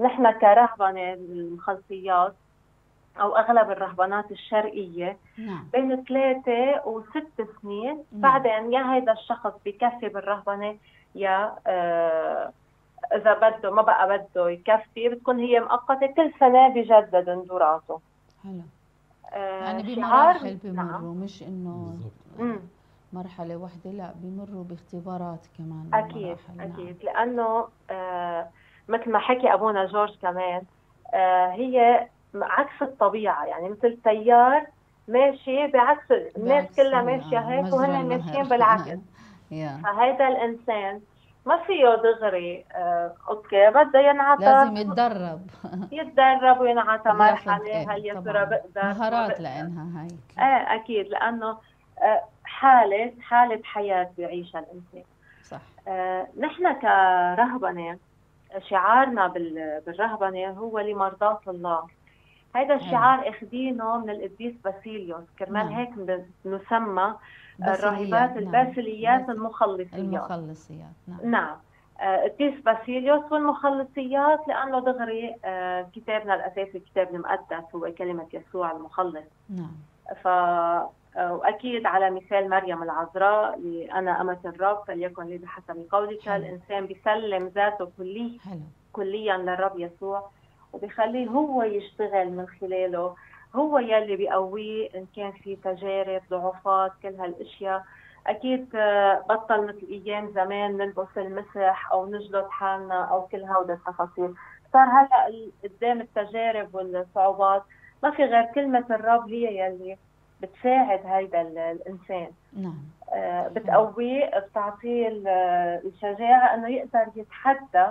نحن كرهبنة المخلصيات أو أغلب الرهبانات الشرقية نعم. بين ثلاثة وست سنين نعم. بعدين يا هيدا الشخص بكفي بالرهبنة يا آه إذا بده ما بقى بده يكفي بتكون هي مؤقتة كل سنة بجدد نزوراته حلو آه يعني بمراحل بمروا نعم. مش إنه مرحلة واحدة لا بمروا باختبارات كمان أكيد نعم. أكيد. نعم. لأنه آه مثل ما حكي أبونا جورج كمان آه هي عكس الطبيعة. يعني مثل تيار ماشي بعكس الناس كلها ماشية هيك وهن ماشيين بالعكس. فهيدا الإنسان ما فيه دغري آه، okay بده ينعطى لازم يتدرب. يتدرب وينعطى مرحلة. هل يا ترى بقدر؟ مهارات لإنها هاي. إيه أكيد لأنه آه حاله حالة حياة بيعيشها الإنسان. صح. آه نحن كرهبنة شعارنا بالرهبنة هو لمرضاة الله. هذا الشعار اخذينه من القديس باسيليوس. كرمال نعم. هيك نسمى الراهبات نعم. الباسليات المخلصيات. المخلصيات نعم. نعم. القديس آه، باسيليوس والمخلصيات لأنه دغري آه، كتابنا الأساسي الكتاب المقدس هو كلمة يسوع المخلص. نعم. ف آه، وأكيد على مثال مريم العذراء اللي أنا أمة الرب فليكن لي بحسب قولك. الإنسان بيسلم ذاته كلي حلو. كليا للرب يسوع وبيخليه هو يشتغل من خلاله. هو يلي بيقويه إن كان في تجارب ضعفات كل هالأشياء. أكيد آه، بطل مثل أيام زمان نلبس المسح أو نجلد حالنا أو كل هودا التفاصيل. صار هلأ قدام التجارب والصعوبات. ما في غير كلمة الرب هي يلي بتساعد هيدا الإنسان. نعم. آه، بتقويه بتعطيه الشجاعة إنه يقدر يتحدى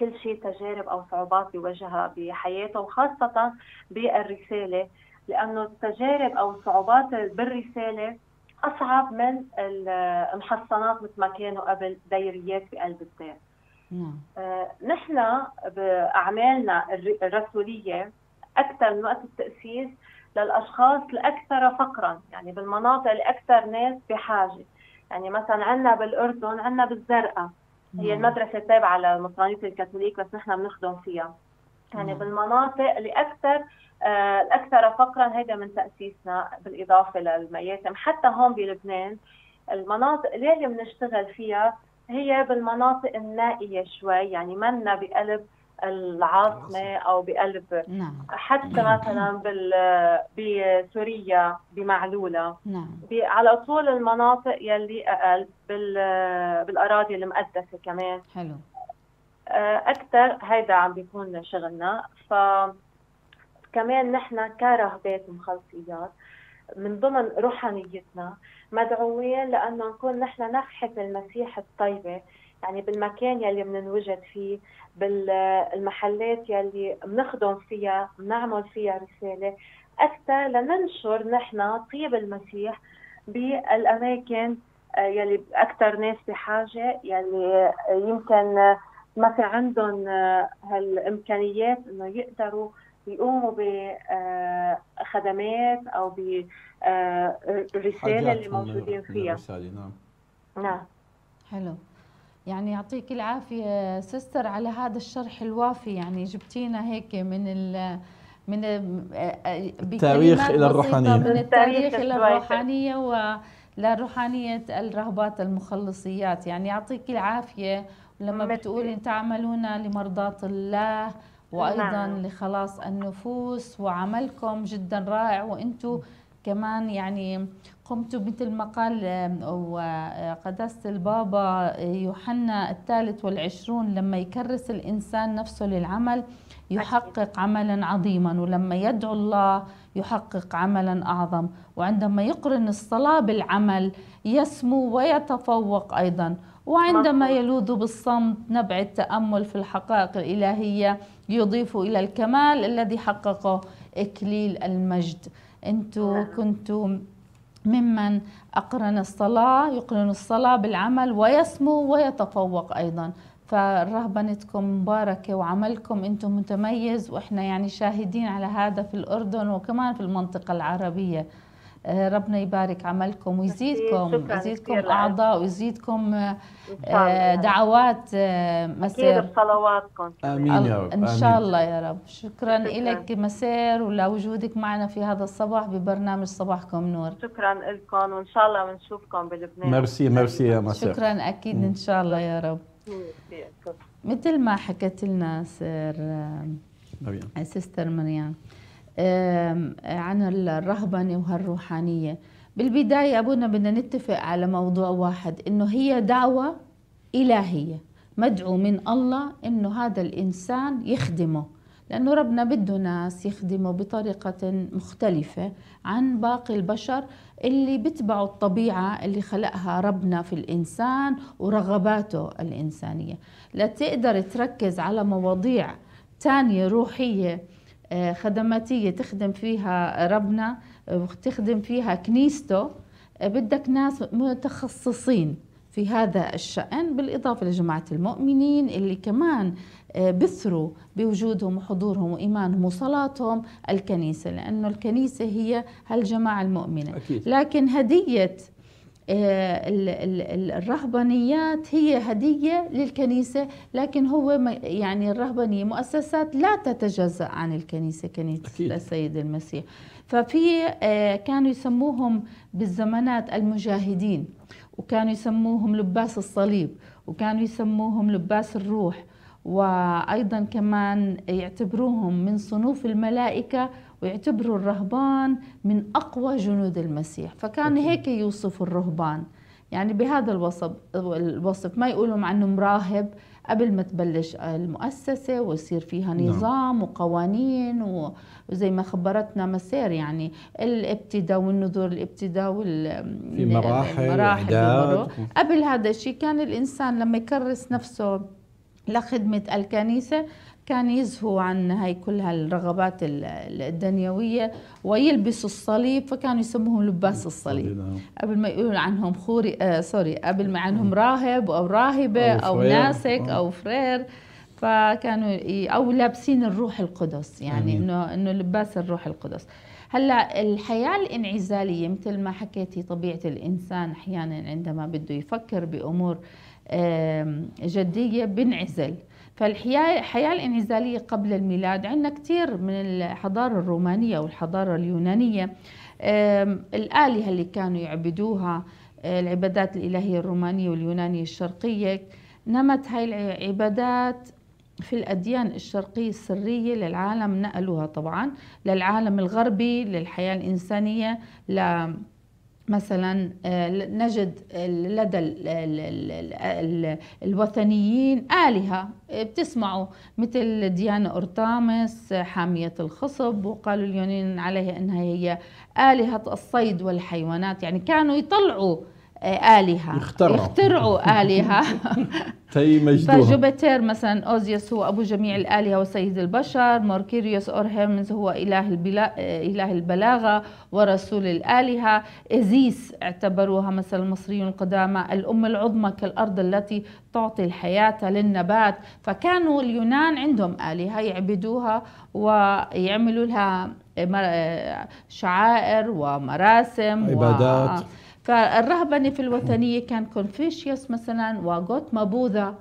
كل شيء تجارب أو صعوبات بيواجهها بحياته وخاصة بالرسالة لأنه التجارب أو الصعوبات بالرسالة أصعب من المحصنات مثل ما كانوا قبل دايريات بقلب الدار. نعم. آه نحن بأعمالنا الرسولية أكثر من وقت التأسيس للأشخاص الأكثر فقرا، يعني بالمناطق الأكثر ناس بحاجة. يعني مثلا عندنا بالأردن عندنا بالزرقاء هي المدرسة التابعه للمصرانيه الكاثوليك بس نحن بنخدم فيها. يعني بالمناطق اللي أكثر آه الاكثر فقرا هيدا من تأسيسنا بالإضافة للمياتم حتى هون بلبنان المناطق اللي بنشتغل فيها هي بالمناطق النائية شوي يعني منا بقلب العاصمة أو بقلب نعم. حتى مثلا بال بسوريا بمعلولة. نعم. على طول المناطق يلي أقل بال بالأراضي المقدسة كمان. حلو. أكثر هيدا عم بيكون شغلنا. ف كمان نحن كرهبات مخلصيات من ضمن روحانيتنا مدعوين لأنه نكون نحن نفحة المسيح الطيبة يعني بالمكان يلي بننوجد فيه بالمحلات يلي بنخدم فيها بنعمل فيها رسالة. أكثر لننشر نحن طيب المسيح بالأماكن آه، يلي أكثر ناس بحاجة يلي يمكن ما في عندهم آه، هالإمكانيات إنه يقدروا يقوموا بخدمات أو بالرسالة اللي موجودين فيها. نعم. نعم. حلو. يعني يعطيك العافية سستر على هذا الشرح الوافي يعني جبتينا هيك من ال من التاريخ إلى الروحانية. من التاريخ إلى الروحانية ولروحانية الرهبات المخلصيات. يعني يعطيك العافية. ولما بتقولي تعملون لمرضاة الله وأيضا نعم. لخلاص النفوس وعملكم جدا رائع وأنتم كمان يعني قمت مثل ما قال قداسة البابا يوحنا الثالث والعشرون لما يكرس الإنسان نفسه للعمل يحقق عملا عظيما ولما يدعو الله يحقق عملا أعظم. وعندما يقرن الصلاة بالعمل يسمو ويتفوق أيضا. وعندما يلوذ بالصمت نبع التأمل في الحقائق الإلهية يضيف إلى الكمال الذي حققه إكليل المجد. أنتم نعم. كنتم ممن أقرن الصلاة يقرن الصلاة بالعمل ويسمو ويتفوق أيضا. فرهبنتكم مباركة وعملكم أنتم متميز وإحنا يعني شاهدين على هذا في الأردن وكمان في المنطقة العربية. ربنا يبارك عملكم ويزيدكم يزيدكم أعضاء ويزيدكم آه، دعوات آه، مسير. أكيد بصلواتكم. آمين يا رب إن شاء الله يا رب. شكرا, لك مسير ولوجودك معنا في هذا الصباح ببرنامج صباحكم نور. شكرا لكم وإن شاء الله بنشوفكم بلبنان. merci merci يا ma sœur. شكرا أكيد إن شاء الله يا رب. مثل ما حكت لنا sœur مريم. sister مريم عن الرهبنة وهالروحانية. بالبداية أبونا بدنا نتفق على موضوع واحد إنه هي دعوة إلهية مدعو من الله إنه هذا الإنسان يخدمه لأنه ربنا بده ناس يخدموا بطريقة مختلفة عن باقي البشر اللي بتبعوا الطبيعة اللي خلقها ربنا في الإنسان ورغباته الإنسانية. لا تقدر تركز على مواضيع تانية روحية خدماتية تخدم فيها ربنا وتخدم فيها كنيسته بدك ناس متخصصين في هذا الشأن بالإضافة لجماعة المؤمنين اللي كمان آه، بثروا بوجودهم وحضورهم وإيمانهم وصلاتهم الكنيسة لأنه الكنيسة هي هالجماعة المؤمنة أكيد. لكن هدية الرهبانيات هي هدية للكنيسة لكن هو يعني الرهبانية مؤسسات لا تتجزأ عن الكنيسة كنيسة أكيد. السيد المسيح ففي آه، كانوا يسموهم بالزمانات المجاهدين وكانوا يسموهم لباس الصليب وكانوا يسموهم لباس الروح وأيضا كمان يعتبروهم من صنوف الملائكة ويعتبروا الرهبان من أقوى جنود المسيح. فكان هيك يوصف الرهبان. يعني بهذا الوصف الوصف ما يقولوا عنهم راهب قبل ما تبلش المؤسسة ويصير فيها نعم. نظام وقوانين وزي ما خبرتنا مسير. يعني الابتداء والنذور الابتداء وال في مراحل, المراحل قبل هذا الشيء كان الإنسان لما يكرس نفسه لخدمة الكنيسة كان يزهو عن هاي كل هالرغبات الدنيوية ويلبسوا الصليب فكانوا يسموهم لباس الصليب. نعم. قبل ما يقولوا عنهم خوري آه sorry قبل ما عنهم راهب أو راهبة أو, أو ناسك. أو frère. فكانوا أو لابسين الروح القدس يعني إنه إنه لباس الروح القدس. هلأ الحياة الانعزالية مثل ما حكيتي طبيعة الإنسان أحيانا عندما بده يفكر بأمور جدية بنعزل. فالحياة الانعزالية قبل الميلاد. عندنا كثير من الحضارة الرومانية والحضارة اليونانية. الآلهة اللي كانوا يعبدوها آه، العبادات الإلهية الرومانية واليونانية الشرقية. نمت هاي العبادات في الأديان الشرقية السرية للعالم نقلوها طبعا للعالم الغربي للحياة الإنسانية مثلا آه، نجد لدى الوثنيين آلهة. بتسمعوا مثل ديانا أورتامس حامية الخصب وقالوا اليونين عليها أنها هي آلهة الصيد والحيوانات. يعني كانوا يطلعوا آلهة. يخترعوا, يخترعوا آلهة. فجوبيتر مثلا أو زيوس هو أبو جميع الآلهة وسيد البشر ميركوريوس أو هيرمز هو إله, البلا... إله البلاغة ورسول الآلهة. إزيس اعتبروها مثلا المصريون القدامى الأم العظمى كالأرض التي تعطي الحياة للنبات. فكانوا اليونان عندهم آلهة يعبدوها ويعملوا لها شعائر ومراسم عبادات. و... فالرهبنة في الوثنية كان كونفوشيوس مثلا وغوتما بوذا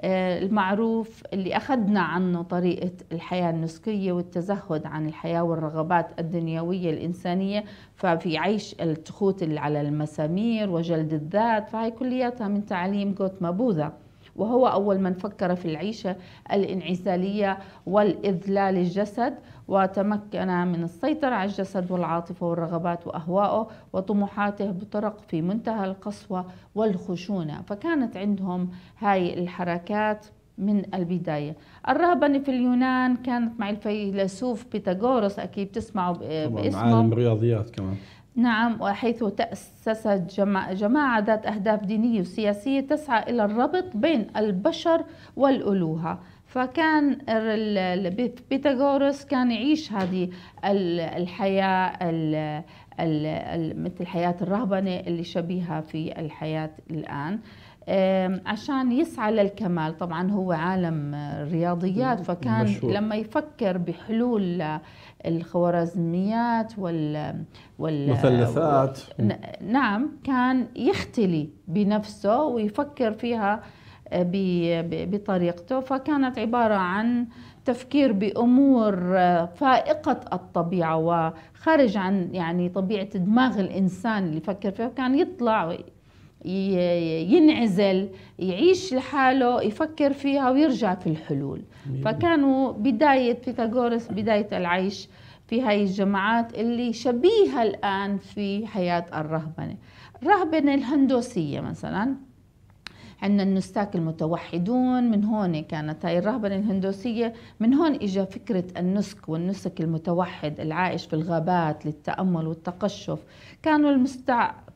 آه، المعروف اللي أخذنا عنه طريقة الحياة النسكية والتزهد عن الحياة والرغبات الدنيوية الإنسانية. ففي عيش التخوت اللي على المسامير وجلد الذات فهي كلياتها من تعاليم غوتما بوذا وهو أول من فكر في العيشة الانعزالية والإذلال الجسد وتمكن من السيطرة على الجسد والعاطفة والرغبات وأهوائه وطموحاته بطرق في منتهى القسوة والخشونة. فكانت عندهم هاي الحركات من البداية. الرهبنة في اليونان كانت مع الفيلسوف بيتاغورس أكيد تسمعوا باسمه. عالم الرياضيات كمان. نعم وحيث تأسست جماعة ذات أهداف دينية وسياسية تسعى إلى الربط بين البشر والألوهة فكان بيتاغورس كان يعيش هذه الحياة مثل حياة الرهبنة اللي شبيهة في الحياة الآن عشان يسعى للكمال طبعا هو عالم رياضيات فكان مشهور. لما يفكر بحلول الخوارزميات وال والمثلثات نعم كان يختلي بنفسه ويفكر فيها بطريقته. فكانت عبارة عن تفكير بأمور فائقة الطبيعة وخارج عن يعني طبيعة دماغ الإنسان اللي يفكر فيها كان يطلع ينعزل يعيش لحاله يفكر فيها ويرجع في الحلول. فكانوا بداية فيثاغورس بداية العيش في هاي الجماعات اللي شبيهة الآن في حياة الرهبنة. الرهبنة الهندوسية مثلا عندنا النساك المتوحدون من هون كانت هاي الرهبنة الهندوسية من هون إجا فكرة النسك والنسك المتوحد العائش في الغابات للتأمل والتقشف. كانوا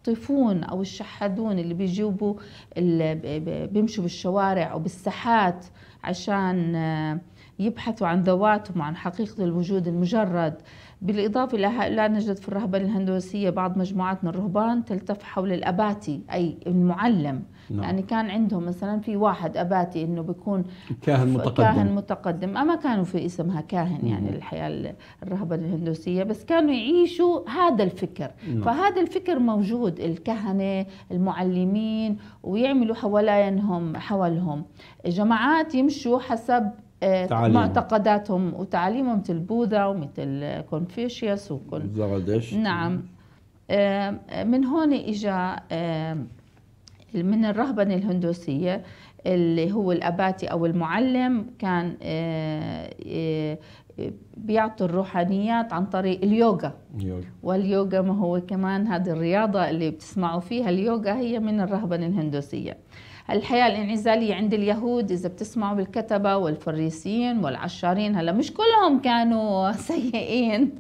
المستعطفون أو الشحادون اللي بيجيبوا اللي بيمشوا بالشوارع وبالساحات عشان يبحثوا عن ذواتهم وعن حقيقة الوجود المجرد. بالإضافة إلى هؤلاء نجد في الرهبنة الهندوسية بعض مجموعات من الرهبان تلتف حول الأباتي أي المعلم. نعم. يعني كان عندهم مثلا في واحد أباتي إنه بيكون كاهن متقدم. كاهن متقدم. أما كانوا في اسمها كاهن يعني الحياة الرهبنة الهندوسية بس كانوا يعيشوا هذا الفكر. نعم. فهذا الفكر موجود الكهنة المعلمين ويعملوا حوالينهم حولهم. جماعات يمشوا حسب آه، تعاليم. معتقداتهم وتعاليمهم مثل بوذا ومثل كونفوشيوس وكون زرادشت نعم. آه، من هون اجى آه، من الرهبنة الهندوسية اللي هو الأباتي أو المعلم كان بيعطي الروحانيات عن طريق اليوغا. واليوغا ما هو كمان هذه الرياضة اللي بتسمعوا فيها. اليوغا هي من الرهبنة الهندوسية. الحياة الإنعزالية عند اليهود إذا بتسمعوا بالكتبة والفريسيين والعشارين هلا مش كلهم كانوا سيئين.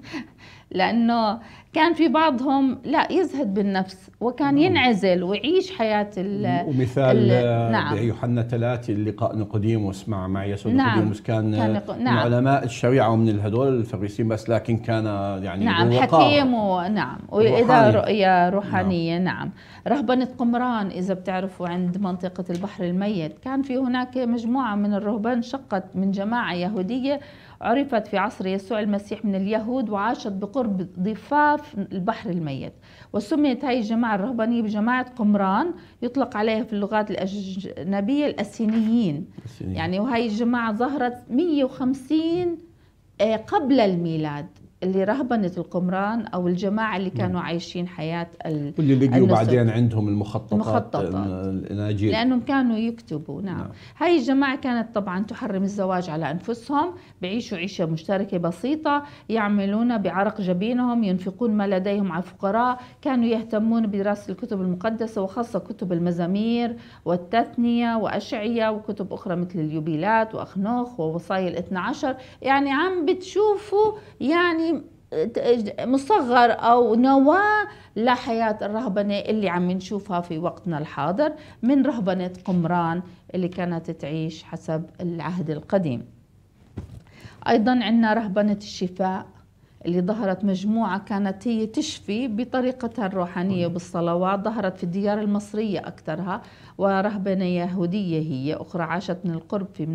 لأنه كان في بعضهم لا يزهد بالنفس وكان نعم. ينعزل ويعيش حياة ال ومثال ال نعم. يوحنا ثلاثة اللقاء نقوديموس مع مع يسوع نعم. نقوديموس كان, كان نق... نعم. علماء الشريعة ومن الهدول الفريسيين بس لكن كان يعني نعم حكيم ونعم وإذا رؤية روحانية نعم. نعم رهبنة قمران إذا بتعرفوا عند منطقة البحر الميت كان في هناك مجموعة من الرهبان شقت من جماعة يهودية عرفت في عصر يسوع المسيح من اليهود وعاشت بقرب ضفاف البحر الميت. وسميت هاي الجماعة الرهبانية بجماعة قمران يطلق عليها في اللغات الأجنبية الأسينيين يعني وهي الجماعة ظهرت 150 آه، قبل الميلاد. اللي رهبنة القمران أو الجماعة اللي كانوا عايشين حياة واللي لقيوا بعدين عندهم المخططات المخططات. الأناجيل لأنهم كانوا يكتبوا نعم. نعم. هاي الجماعة كانت طبعا تحرم الزواج على أنفسهم بيعيشوا عيشة مشتركة بسيطة يعملون بعرق جبينهم ينفقون ما لديهم على الفقراء كانوا يهتمون بدراسة الكتب المقدسة وخاصة كتب المزامير والتثنية وأشعية وكتب أخرى مثل اليوبيلات وأخنوخ ووصايا الاثنى عشر. يعني عم بتشوفوا يعني مصغر أو نواه لحياه الرهبنة اللي عم نشوفها في وقتنا الحاضر من رهبنة قمران اللي كانت تعيش حسب العهد القديم. أيضا عندنا رهبنة الشفاء اللي ظهرت مجموعة كانت هي تشفي بطريقتها الروحانية بالصلوات ظهرت في الديار المصرية أكثرها ورهبنة يهودية هي. أخرى عاشت من القرب في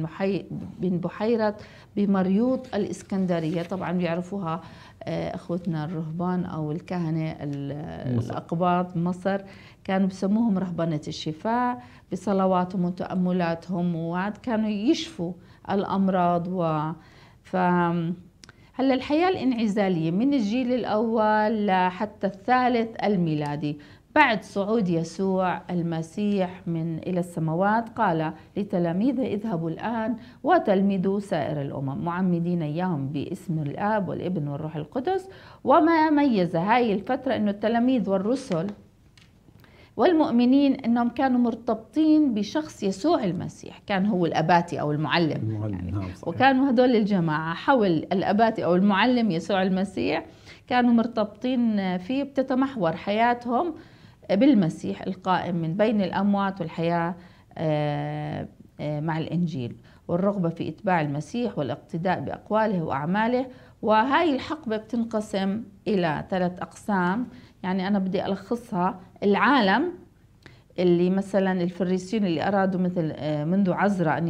من بحيرة بمريوط الإسكندرية. طبعا بيعرفوها آه، أخوتنا الرهبان أو الكهنة الأقباط بمصر كانوا بسموهم رهبنة الشفاء بصلواتهم وتأملاتهم وعاد كانوا يشفوا الأمراض و ف هلا الحياة الانعزالية من الجيل الأول لحتى الثالث الميلادي. بعد صعود يسوع المسيح من إلى السماوات قال لتلاميذه اذهبوا الآن وتلمذوا سائر الأمم. معمدين إياهم باسم الآب والابن والروح القدس. وما ميز هاي الفترة أنه التلاميذ والرسل والمؤمنين إنهم كانوا مرتبطين بشخص يسوع المسيح كان هو الاباتي أو المعلم, المعلم. يعني. نعم وكانوا هدول الجماعة حول الاباتي أو المعلم يسوع المسيح كانوا مرتبطين فيه بتتمحور حياتهم بالمسيح القائم من بين الأموات والحياة آه، آه، مع الإنجيل والرغبة في إتباع المسيح والاقتداء بأقواله وأعماله وهاي الحقبة بتنقسم إلى ثلاث أقسام يعني أنا بدي ألخصها العالم اللي مثلا الفريسيين اللي أرادوا مثل آه، منذ عزرا أن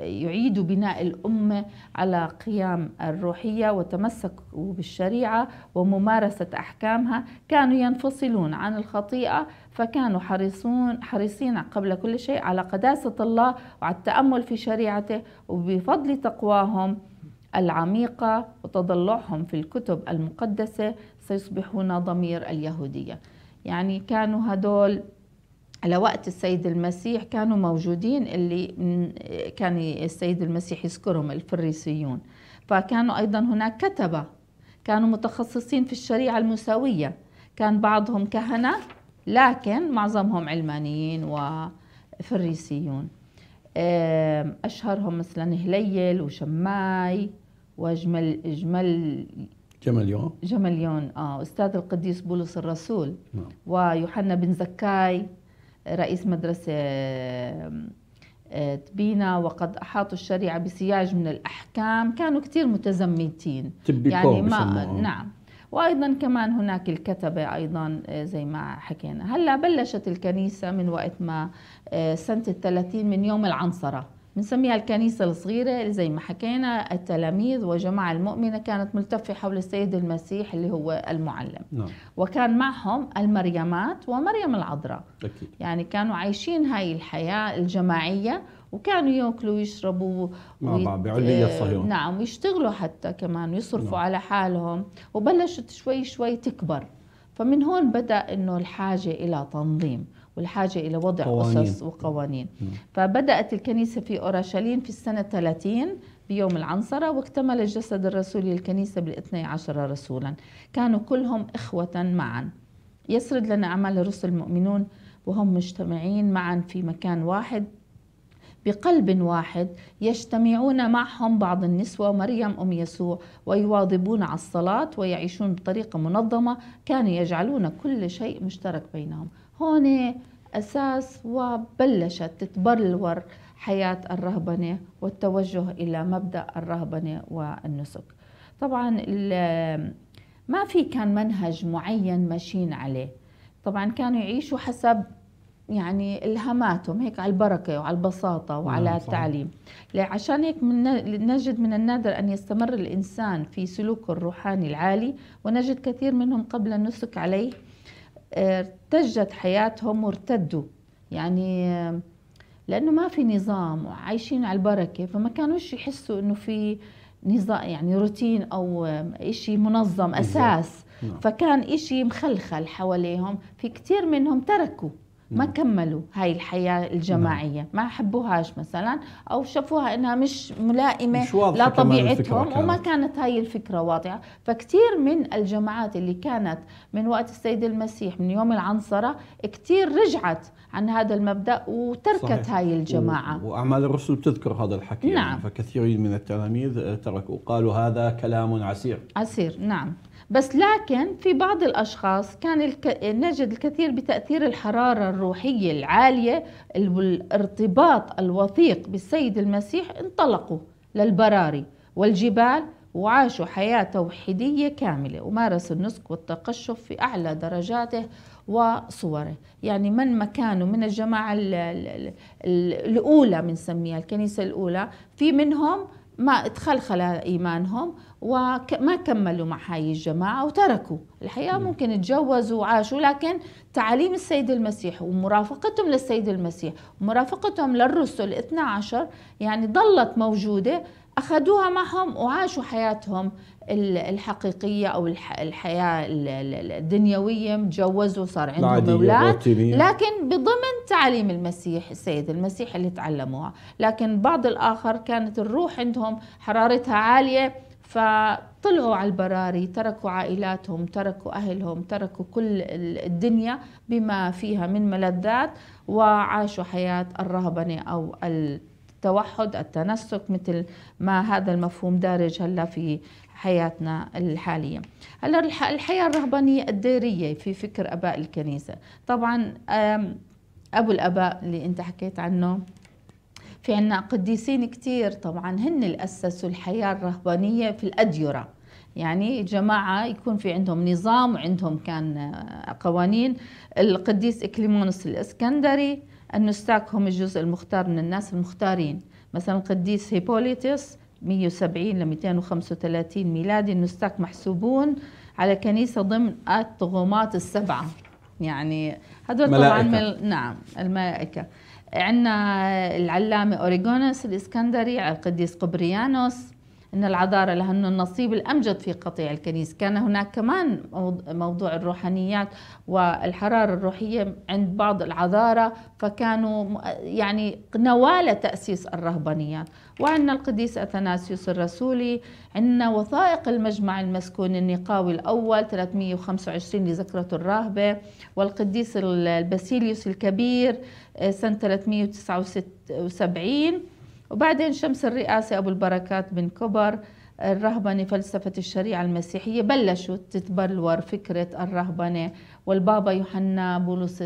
يعيدوا بناء الأمة على قيام الروحية وتمسكوا بالشريعة وممارسة أحكامها كانوا ينفصلون عن الخطيئة فكانوا حريصون حريصين قبل كل شيء على قداسة الله وعلى التأمل في شريعته وبفضل تقواهم العميقة وتضلعهم في الكتب المقدسة سيصبحون ضمير اليهودية. يعني كانوا هدول على وقت السيد المسيح كانوا موجودين اللي كان السيد المسيح يذكرهم الفريسيون. فكانوا أيضا هناك كتبة. كانوا متخصصين في الشريعة المساوية. كان بعضهم كهنة لكن معظمهم علمانيين وفريسيون. أشهرهم مثلا هليل وشماي وجمل جمل جمليون. جمليون. آه أستاذ القديس بولس الرسول نعم. ويوحنا بن زكاي رئيس مدرسة آه، تبينا وقد أحاطوا الشريعة بسياج من الأحكام. كانوا كثير متزمتين. يعني ما نعم. وأيضا كمان هناك الكتبة أيضا آه، زي ما حكينا. هلأ بلشت الكنيسة من وقت ما آه، سنة الثلاثين من يوم العنصرة. بنسميها الكنيسة الصغيرة زي ما حكينا التلاميذ وجماعة المؤمنة كانت ملتفة حول السيد المسيح اللي هو المعلم نعم. وكان معهم المريمات ومريم العذراء أكيد. يعني كانوا عايشين هاي الحياة الجماعية وكانوا يأكلوا ويشربوا مع بعض بعلية صهيون نعم ويشتغلوا حتى كمان ويصرفوا نعم. على حالهم وبلشت شوي شوي تكبر فمن هون بدأ إنه الحاجة إلى تنظيم والحاجة إلى وضع قوانين. أسس وقوانين. فبدأت الكنيسة في أورشليم في السنة 30 بيوم العنصرة واكتمل الجسد الرسولي للكنيسة بالاثني عشر رسولا. كانوا كلهم إخوة معا. يسرد لنا أعمال الرسل المؤمنون وهم مجتمعين معا في مكان واحد. بقلب واحد يجتمعون معهم بعض النسوة ومريم أم يسوع ويواظبون على الصلاة ويعيشون بطريقة منظمة. كانوا يجعلون كل شيء مشترك بينهم. هون أساس وبلشت تتبلور حياة الرهبنة والتوجه إلى مبدأ الرهبنة والنسك. طبعا ما في كان منهج معين ماشيين عليه. طبعا كانوا يعيشوا حسب يعني إلهاماتهم هيك على البركة وعلى البساطة وعلى التعليم. عشان هيك من نجد من النادر أن يستمر الإنسان في سلوكه الروحاني العالي ونجد كثير منهم قبل النسك عليه ارتجت حياتهم وارتدوا. يعني لأنه ما في نظام وعايشين على البركة فما كانوش يحسوا إنه في نظام يعني روتين أو شيء منظم أساس. نعم. فكان شيء مخلخل حواليهم. في كثير منهم تركوا. ما نعم. كملوا هاي الحياة الجماعية نعم. ما حبوهاش مثلا أو شافوها إنها مش ملائمة مش لطبيعتهم وما كانت هاي الفكرة واضحة فكتير من الجماعات اللي كانت من وقت السيد المسيح من يوم العنصرة كتير رجعت عن هذا المبدأ وتركت صحيح. هاي الجماعة. وأعمال الرسل بتذكر هذا الحكي يعني. نعم يعني فكثيرين من التلاميذ تركوا قالوا هذا كلام عسير عسير نعم بس لكن في بعض الأشخاص كان الك... نجد الكثير بتأثير الحرارة الروحية العالية والارتباط الوثيق بالسيد المسيح انطلقوا للبراري والجبال وعاشوا حياة توحيدية كاملة ومارسوا النسك والتقشف في أعلى درجاته وصوره. يعني من مكانه؟ من الجماعة الأولى بنسميها الكنيسة الأولى. في منهم ما تخلخل إيمانهم وما كملوا مع هاي الجماعة وتركوا. الحقيقة ممكن تجوزوا وعاشوا لكن تعاليم السيد المسيح ومرافقتهم للسيد المسيح ومرافقتهم للرسل 12 يعني ظلت موجودة أخذوها معهم وعاشوا حياتهم الحقيقية أو الحياة الدنيوية متجوزوا صار عندهم أولاد. لكن بضمن تعاليم المسيح السيد المسيح اللي تعلموها. لكن بعض الآخر كانت الروح عندهم حرارتها عالية فطلعوا على البراري تركوا عائلاتهم تركوا أهلهم تركوا كل الدنيا بما فيها من ملذات وعاشوا حياة الرهبنة أو التوحد التنسك مثل ما هذا المفهوم دارج هلا في حياتنا الحالية. هلا الحياة الرهبانية الديرية في فكر أباء الكنيسة. طبعا أبو الأباء اللي أنت حكيت عنه في عنا قديسين كتير طبعا هن اللي أسسوا الحياة الرهبانية في الأديرة. يعني جماعة يكون في عندهم نظام وعندهم كان قوانين. القديس إكليمونس الإسكندري النساك هم الجزء المختار من الناس المختارين. مثلا القديس هيبوليتوس 170 ل 235 ميلادي النساك محسوبون على كنيسة ضمن الطغمات السبعة. يعني هذول طبعا من نعم الملائكة. عندنا العلامة أوريغانوس الإسكندري القديس قبريانوس. أن العذارى لهن النصيب الأمجد في قطيع الكنيسة كان هناك كمان موضوع الروحانيات والحرارة الروحية عند بعض العذارى فكانوا يعني نوال تأسيس الرهبانيات. وعندنا القديس أثناسيوس الرسولي عندنا وثائق المجمع المسكون النقاوي الأول 325 لذكرة الراهبة والقديس الباسيليوس الكبير آه، سنة 379 وبعدين شمس الرئاسة أبو البركات بن كبر الرهبنة فلسفة الشريعة المسيحية بلشوا تتبلور فكرة الرهبنة والبابا يوحنا بولس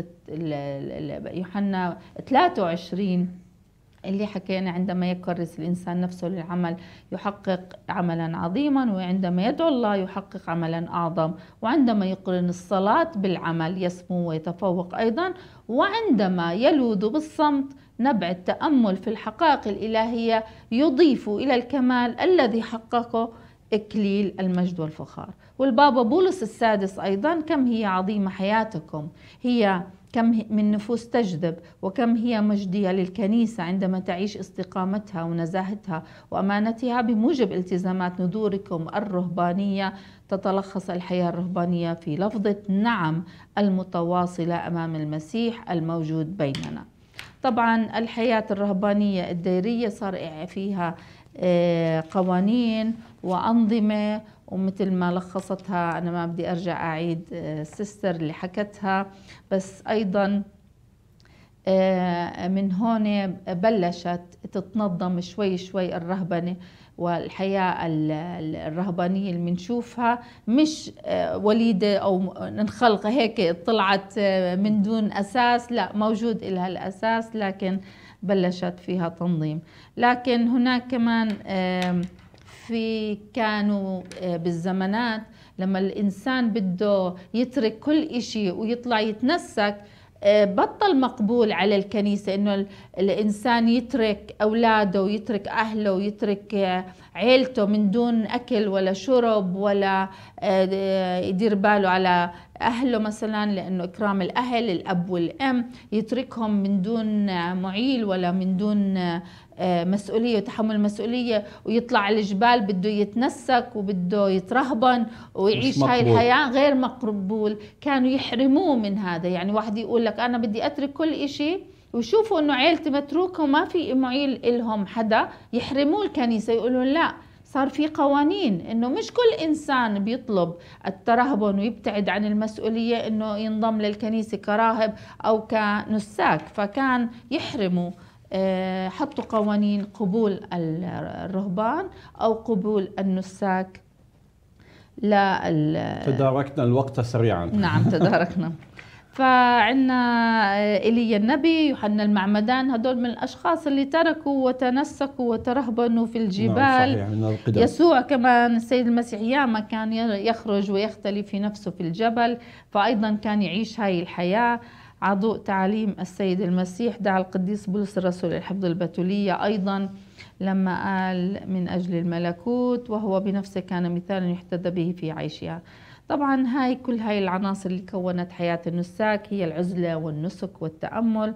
يوحنا 23 اللي حكينا عندما يكرس الإنسان نفسه للعمل يحقق عملا عظيما وعندما يدعو الله يحقق عملا أعظم وعندما يقرن الصلاة بالعمل يسمو ويتفوق أيضا وعندما يلوذ بالصمت نبع التأمل في الحقائق الإلهية يضيف إلى الكمال الذي حققه إكليل المجد والفخار. والبابا بولس السادس أيضا كم هي عظيمة حياتكم؟ هي كم من نفوس تجذب وكم هي مجدية للكنيسة عندما تعيش استقامتها ونزاهتها وأمانتها بموجب التزامات نذوركم الرهبانية. تتلخص الحياة الرهبانية في لفظة نعم المتواصلة أمام المسيح الموجود بيننا. طبعا الحياة الرهبانية الديرية صار فيها آه، قوانين وأنظمة ومثل ما لخصتها أنا ما بدي أرجع أعيد السيستر آه، اللي حكتها بس أيضا آه، من هون بلشت تتنظم شوي شوي الرهبنة. والحياة الرهبانية اللي بنشوفها مش آه، وليدة أو انخلق هيك طلعت من دون أساس لا موجود إلها الأساس لكن بلشت فيها تنظيم. لكن هناك كمان في كانوا آه، بالزمانات لما الإنسان بده يترك كل إشي ويطلع يتنسك آه، بطل مقبول على الكنيسة إنه الإنسان يترك أولاده ويترك أهله ويترك آه، عيلته من دون أكل ولا شرب ولا يدير باله على أهله مثلا لأنه إكرام الأهل الأب والأم يتركهم من دون معيل ولا من دون آه، مسؤولية وتحمل مسؤولية ويطلع على الجبال بده يتنسك وبده يترهبن ويعيش هاي الحياة غير مقبول. كانوا يحرموه من هذا. يعني واحد يقول لك أنا بدي أترك كل إشي ويشوفوا إنه عيلتي متروكة وما في معيل إلهم حدا يحرموه الكنيسة. يقولوا لا صار في قوانين إنه مش كل إنسان بيطلب الترهبن ويبتعد عن المسؤولية إنه ينضم للكنيسة كراهب أو كنساك. فكان يحرموا حطوا قوانين قبول الرهبان أو قبول النساك لا تداركنا الوقت سريعا. نعم تداركنا. فعندنا آه، ايليا النبي يوحنا المعمدان هدول من الأشخاص اللي تركوا وتنسكوا وترهبنوا في الجبال. نعم صحيح. يسوع كمان السيد المسيح ياما كان يخرج ويختلي في نفسه في الجبل فايضا كان يعيش هاي الحياة. عضو تعاليم السيد المسيح دعا القديس بولس الرسول الحفظ البتولية أيضا لما قال من أجل الملكوت وهو بنفسه كان مثالا يحتذى به في عيشها طبعا هاي كل هاي العناصر اللي كونت حياة النساك هي العزلة والنسك والتأمل.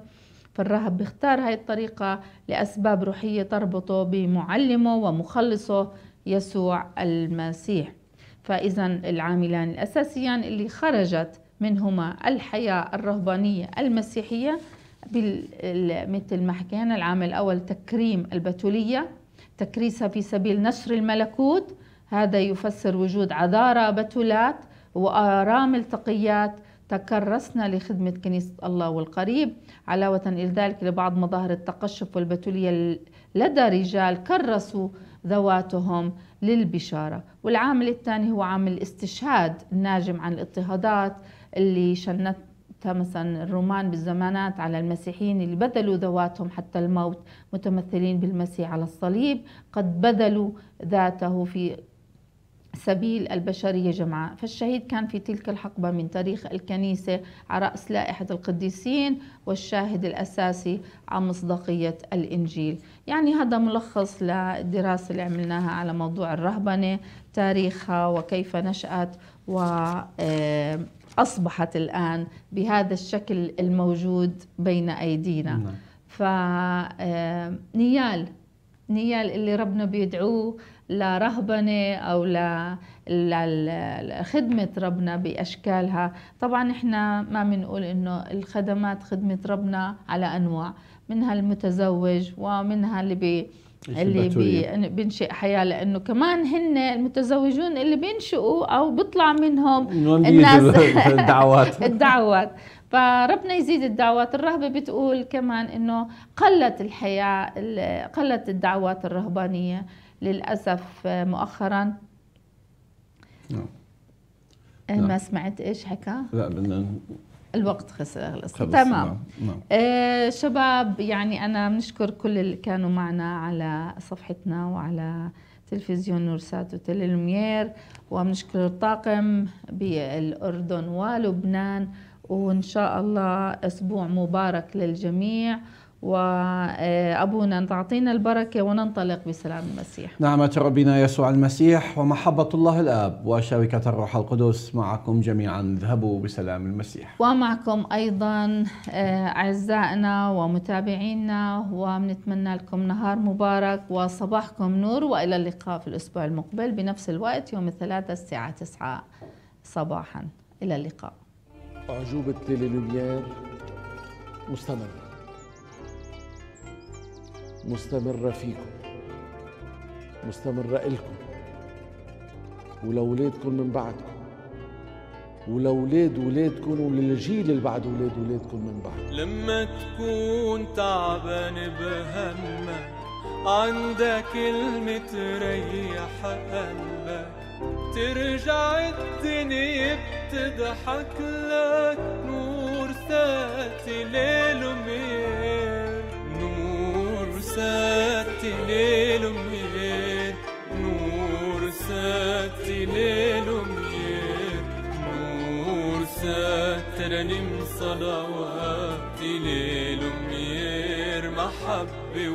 فالراهب بيختار هاي الطريقة لأسباب روحية تربطه بمعلمه ومخلصه يسوع المسيح. فإذا العاملان الأساسيان اللي خرجت منهما الحياة الرهبانية المسيحية مثل ما حكينا العامل الأول تكريم البتولية تكريسها في سبيل نشر الملكوت. هذا يفسر وجود عذارى بتولات وآرامل تقيات تكرسنا لخدمة كنيسة الله والقريب. علاوة إلى ذلك لبعض مظاهر التقشف والبتولية لدى رجال كرسوا ذواتهم للبشارة. والعامل الثاني هو عامل الاستشهاد الناجم عن الاضطهادات. اللي شنت مثلا الرومان بالزمانات على المسيحيين اللي بذلوا ذواتهم حتى الموت متمثلين بالمسيح على الصليب قد بذلوا ذاته في سبيل البشرية جمعاء. فالشهيد كان في تلك الحقبة من تاريخ الكنيسة على رأس لائحة القديسين والشاهد الأساسي عن مصداقية الإنجيل. يعني هذا ملخص للدراسة اللي عملناها على موضوع الرهبنة تاريخها وكيف نشأت وأصبحت الآن بهذا الشكل الموجود بين أيدينا نعم. فنيال نيال اللي ربنا بيدعوه لرهبنة أو لخدمة ربنا بأشكالها طبعا إحنا ما بنقول إنه الخدمات خدمة ربنا على أنواع منها المتزوج ومنها اللي بي اللي بي بينشئ حياة لأنه كمان هن المتزوجون اللي بينشئوا أو بيطلع منهم الناس الدعوات الدعوات فربنا يزيد الدعوات الرهبة بتقول كمان إنه قلت الحياة قلت الدعوات الرهبانية للأسف مؤخرا نعم. ما نعم. سمعت إيش حكى؟ لا بدنا الوقت خسر خلص تمام نعم. نعم. آه شباب يعني أنا بنشكر كل اللي كانوا معنا على صفحتنا وعلى تلفزيون نورسات وتلمير وبنشكر الطاقم بالأردن ولبنان وإن شاء الله أسبوع مبارك للجميع وأبونا تعطينا البركة وننطلق بسلام المسيح. نعمة ربنا يسوع المسيح ومحبة الله الآب وشركة الروح القدس معكم جميعا. اذهبوا بسلام المسيح. ومعكم أيضا آه، أعزائنا ومتابعينا وبنتمنى لكم نهار مبارك وصباحكم نور وإلى اللقاء في الأسبوع المقبل بنفس الوقت يوم الثلاثاء الساعة 9 صباحا. إلى اللقاء. أعجوبة ليلوليير مستمرة مستمرة فيكم مستمرة إلكم ولأولادكم من بعدكم ولأولاد ولادكم وللجيل اللي بعد ولاد ولادكم من بعد. لما تكون تعبان بهمك عندك كلمة تريح قلبك ترجع الدنيا بتضحك لك نور ساتي ليل وميل. ساتي ليل نور ساتي ليل وميل نور ساترنم صلواتي ليل محبة